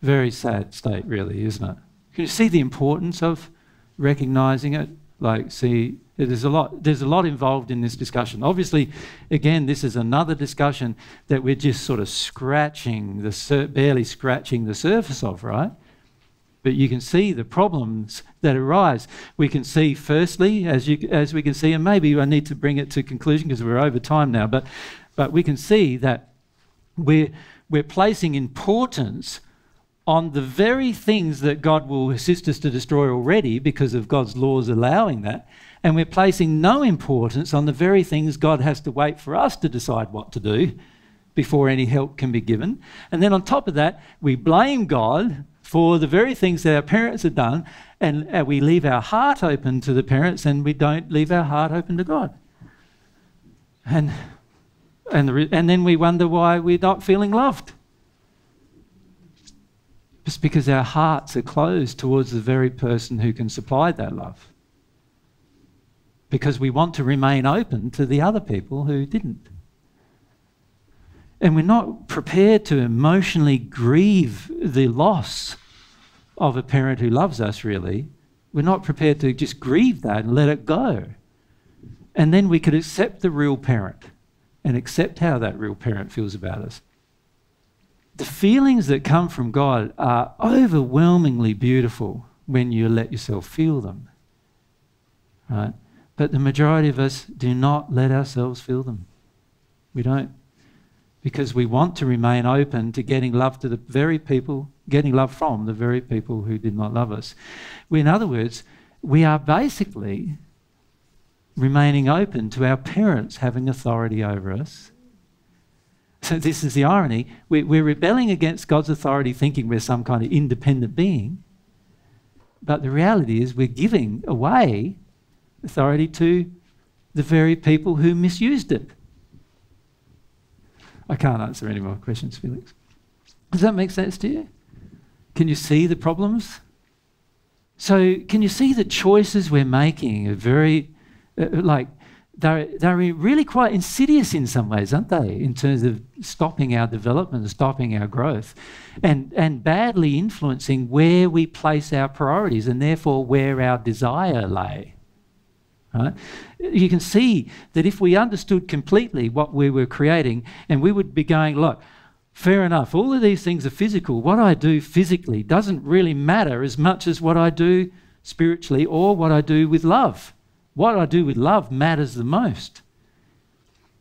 Very sad state, really, isn't it? Can you see the importance of recognizing it. Like, see, there's a lot. There's a lot involved in this discussion. Obviously, again, this is another discussion that we're just sort of scratching the barely scratching the surface of, right? But you can see the problems that arise. We can see, firstly, as you as we can see, and maybe I need to bring it to conclusion because we're over time now. But but we can see that we're we're placing importance on the very things that God will assist us to destroy already because of God's laws allowing that. And we're placing no importance on the very things God has to wait for us to decide what to do before any help can be given. And then on top of that, we blame God for the very things that our parents have done, and we leave our heart open to the parents and we don't leave our heart open to God. And, and, the, and then we wonder why we're not feeling loved. Just because our hearts are closed towards the very person who can supply that love because we want to remain open to the other people who didn't. And we're not prepared to emotionally grieve the loss of a parent who loves us, really. We're not prepared to just grieve that and let it go. And then we could accept the real parent and accept how that real parent feels about us. The feelings that come from God are overwhelmingly beautiful when you let yourself feel them. Right? But the majority of us do not let ourselves feel them. We don't. Because we want to remain open to getting love to the very people, getting love from the very people who did not love us. In other words, we are basically remaining open to our parents having authority over us. So, this is the irony. We're, rebelling against God's authority, thinking we're some kind of independent being. But the reality is, we're giving away authority to the very people who misused it. I can't answer any more questions, Felix. Does that make sense to you? Can you see the problems? So, can you see the choices we're making are very, uh, like, they're, they're really quite insidious in some ways, aren't they? In terms of stopping our development, stopping our growth, and, and badly influencing where we place our priorities and therefore where our desire lay. Right? You can see that if we understood completely what we were creating, and we would be going, look, fair enough, all of these things are physical. What I do physically doesn't really matter as much as what I do spiritually or what I do with love. What I do with love matters the most.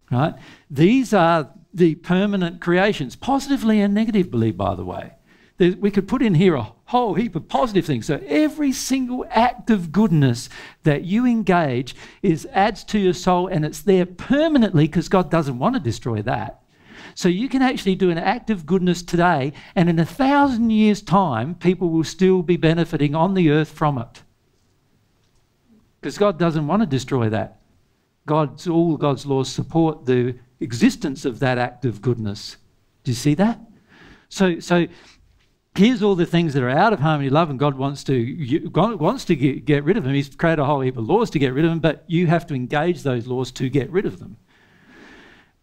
Right? These are the permanent creations, positively and negatively, by the way. we could put in here a whole heap of positive things. So every single act of goodness that you engage is adds to your soul and it's there permanently because God doesn't want to destroy that. So you can actually do an act of goodness today and in a thousand years' time people will still be benefiting on the earth from it. Because God doesn't want to destroy that. God's all God's laws support the existence of that act of goodness. Do you see that? So, so here's all the things that are out of harmony love and god wants to god wants to get, get rid of them he's created a whole heap of laws to get rid of them but you have to engage those laws to get rid of them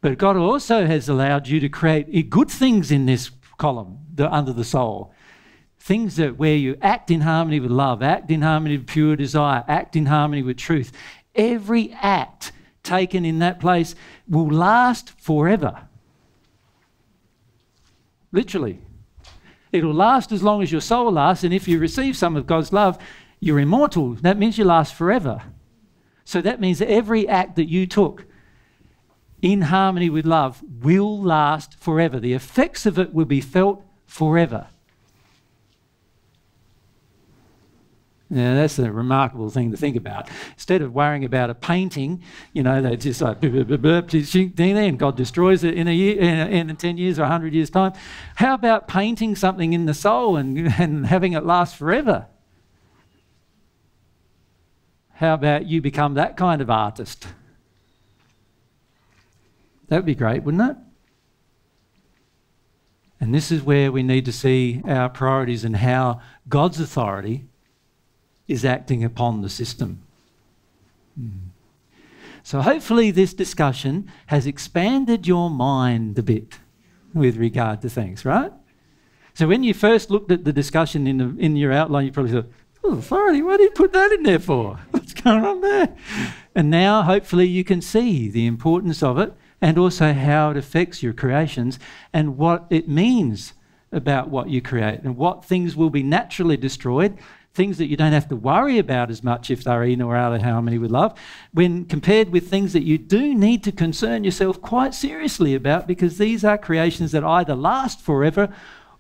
but god also has allowed you to create good things in this column the, under the soul things that where you act in harmony with love act in harmony with pure desire act in harmony with truth every act taken in that place will last forever literally It'll last as long as your soul lasts, and if you receive some of God's love, you're immortal. That means you last forever. So that means that every act that you took in harmony with love will last forever. The effects of it will be felt forever. Yeah, that's a remarkable thing to think about. Instead of worrying about a painting, you know, they just like, burp, burp, burp, and God destroys it in a year, in, in 10 years or 100 years' time. How about painting something in the soul and, and having it last forever? How about you become that kind of artist? That would be great, wouldn't it? And this is where we need to see our priorities and how God's authority is acting upon the system. Mm. So, hopefully, this discussion has expanded your mind a bit with regard to things, right? So, when you first looked at the discussion in, the, in your outline, you probably thought, authority, what did you put that in there for? What's going on there? And now, hopefully, you can see the importance of it and also how it affects your creations and what it means about what you create and what things will be naturally destroyed, things that you don't have to worry about as much if they're in or out of harmony with love, when compared with things that you do need to concern yourself quite seriously about because these are creations that either last forever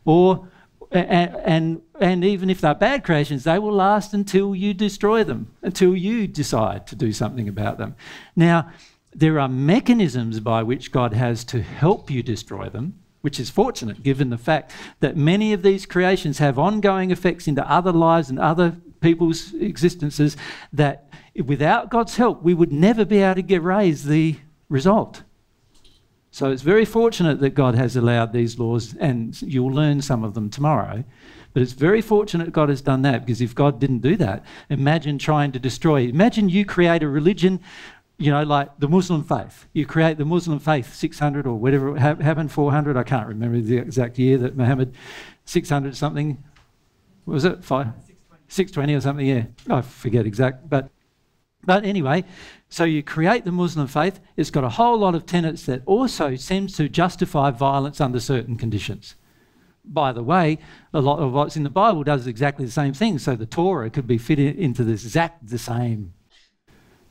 or and, and, and even if they're bad creations, they will last until you destroy them, until you decide to do something about them. Now, there are mechanisms by which God has to help you destroy them, which is fortunate given the fact that many of these creations have ongoing effects into other lives and other people's existences that without God's help, we would never be able to get raise the result. So it's very fortunate that God has allowed these laws, and you'll learn some of them tomorrow. But it's very fortunate God has done that because if God didn't do that, imagine trying to destroy. Imagine you create a religion you know, like the Muslim faith. You create the Muslim faith 600 or whatever happened, 400. I can't remember the exact year that Muhammad, 600 something, was it? Five? 620 or something, yeah. I forget exact. But, but anyway, so you create the Muslim faith. It's got a whole lot of tenets that also seems to justify violence under certain conditions. By the way, a lot of what's in the Bible does exactly the same thing. So the Torah could be fit into this exact the same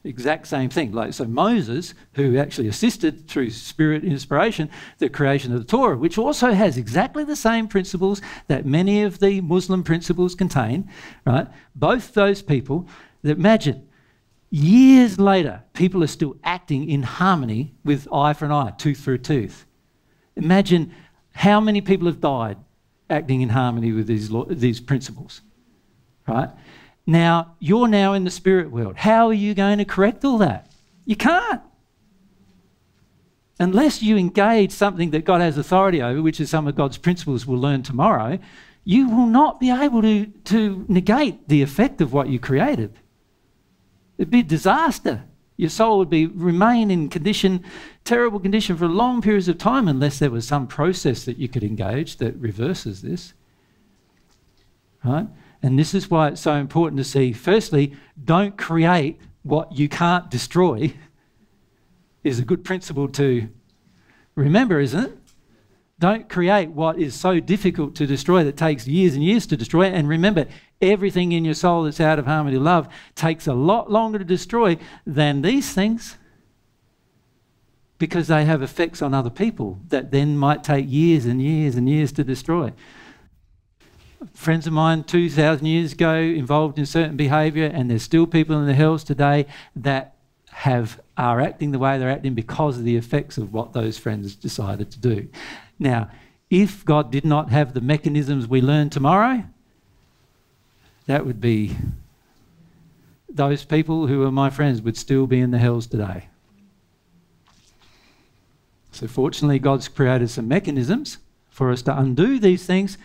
exact same thing. Like so, Moses, who actually assisted through spirit inspiration the creation of the Torah, which also has exactly the same principles that many of the Muslim principles contain, right? Both those people. Imagine years later, people are still acting in harmony with eye for an eye, tooth for a tooth. Imagine how many people have died acting in harmony with these, these principles, right? Now, you're now in the spirit world. How are you going to correct all that? You can't. Unless you engage something that God has authority over, which is some of God's principles we'll learn tomorrow, you will not be able to, to negate the effect of what you created. It'd be a disaster. Your soul would be remain in condition, terrible condition for long periods of time unless there was some process that you could engage that reverses this. Right? And this is why it's so important to see firstly, don't create what you can't destroy, is a good principle to remember, isn't it? Don't create what is so difficult to destroy that takes years and years to destroy. And remember, everything in your soul that's out of harmony love takes a lot longer to destroy than these things because they have effects on other people that then might take years and years and years to destroy friends of mine 2,000 years ago involved in certain behaviour, and there's still people in the hills today that have are acting the way they're acting because of the effects of what those friends decided to do. Now, if God did not have the mechanisms we learn tomorrow, that would be those people who are my friends would still be in the hells today. So, fortunately, God's created some mechanisms for us to undo these things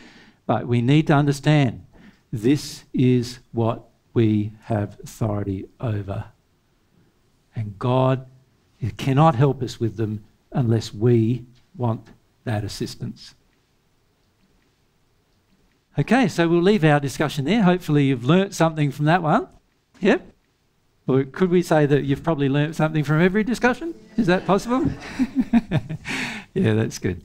but we need to understand this is what we have authority over. And God cannot help us with them unless we want that assistance. Okay, so we'll leave our discussion there. Hopefully, you've learnt something from that one. Yep. Or could we say that you've probably learnt something from every discussion? Is that possible? yeah, that's good.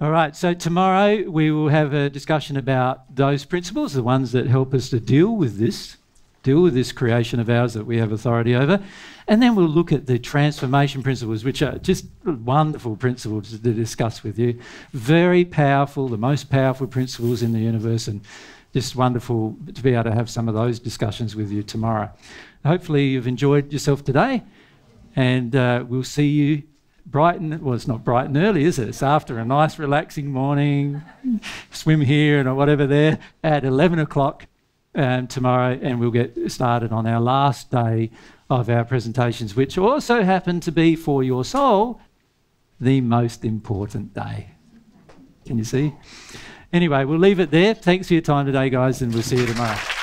All right, so tomorrow we will have a discussion about those principles, the ones that help us to deal with this, deal with this creation of ours that we have authority over. And then we'll look at the transformation principles, which are just wonderful principles to discuss with you. Very powerful, the most powerful principles in the universe, and just wonderful to be able to have some of those discussions with you tomorrow. Hopefully, you've enjoyed yourself today, and uh, we'll see you bright and well, it's not bright and early, is it? It's after a nice, relaxing morning, swim here and whatever there at 11 o'clock um, tomorrow, and we'll get started on our last day of our presentations, which also happen to be for your soul the most important day. Can you see? Anyway, we'll leave it there. Thanks for your time today, guys, and we'll see you tomorrow.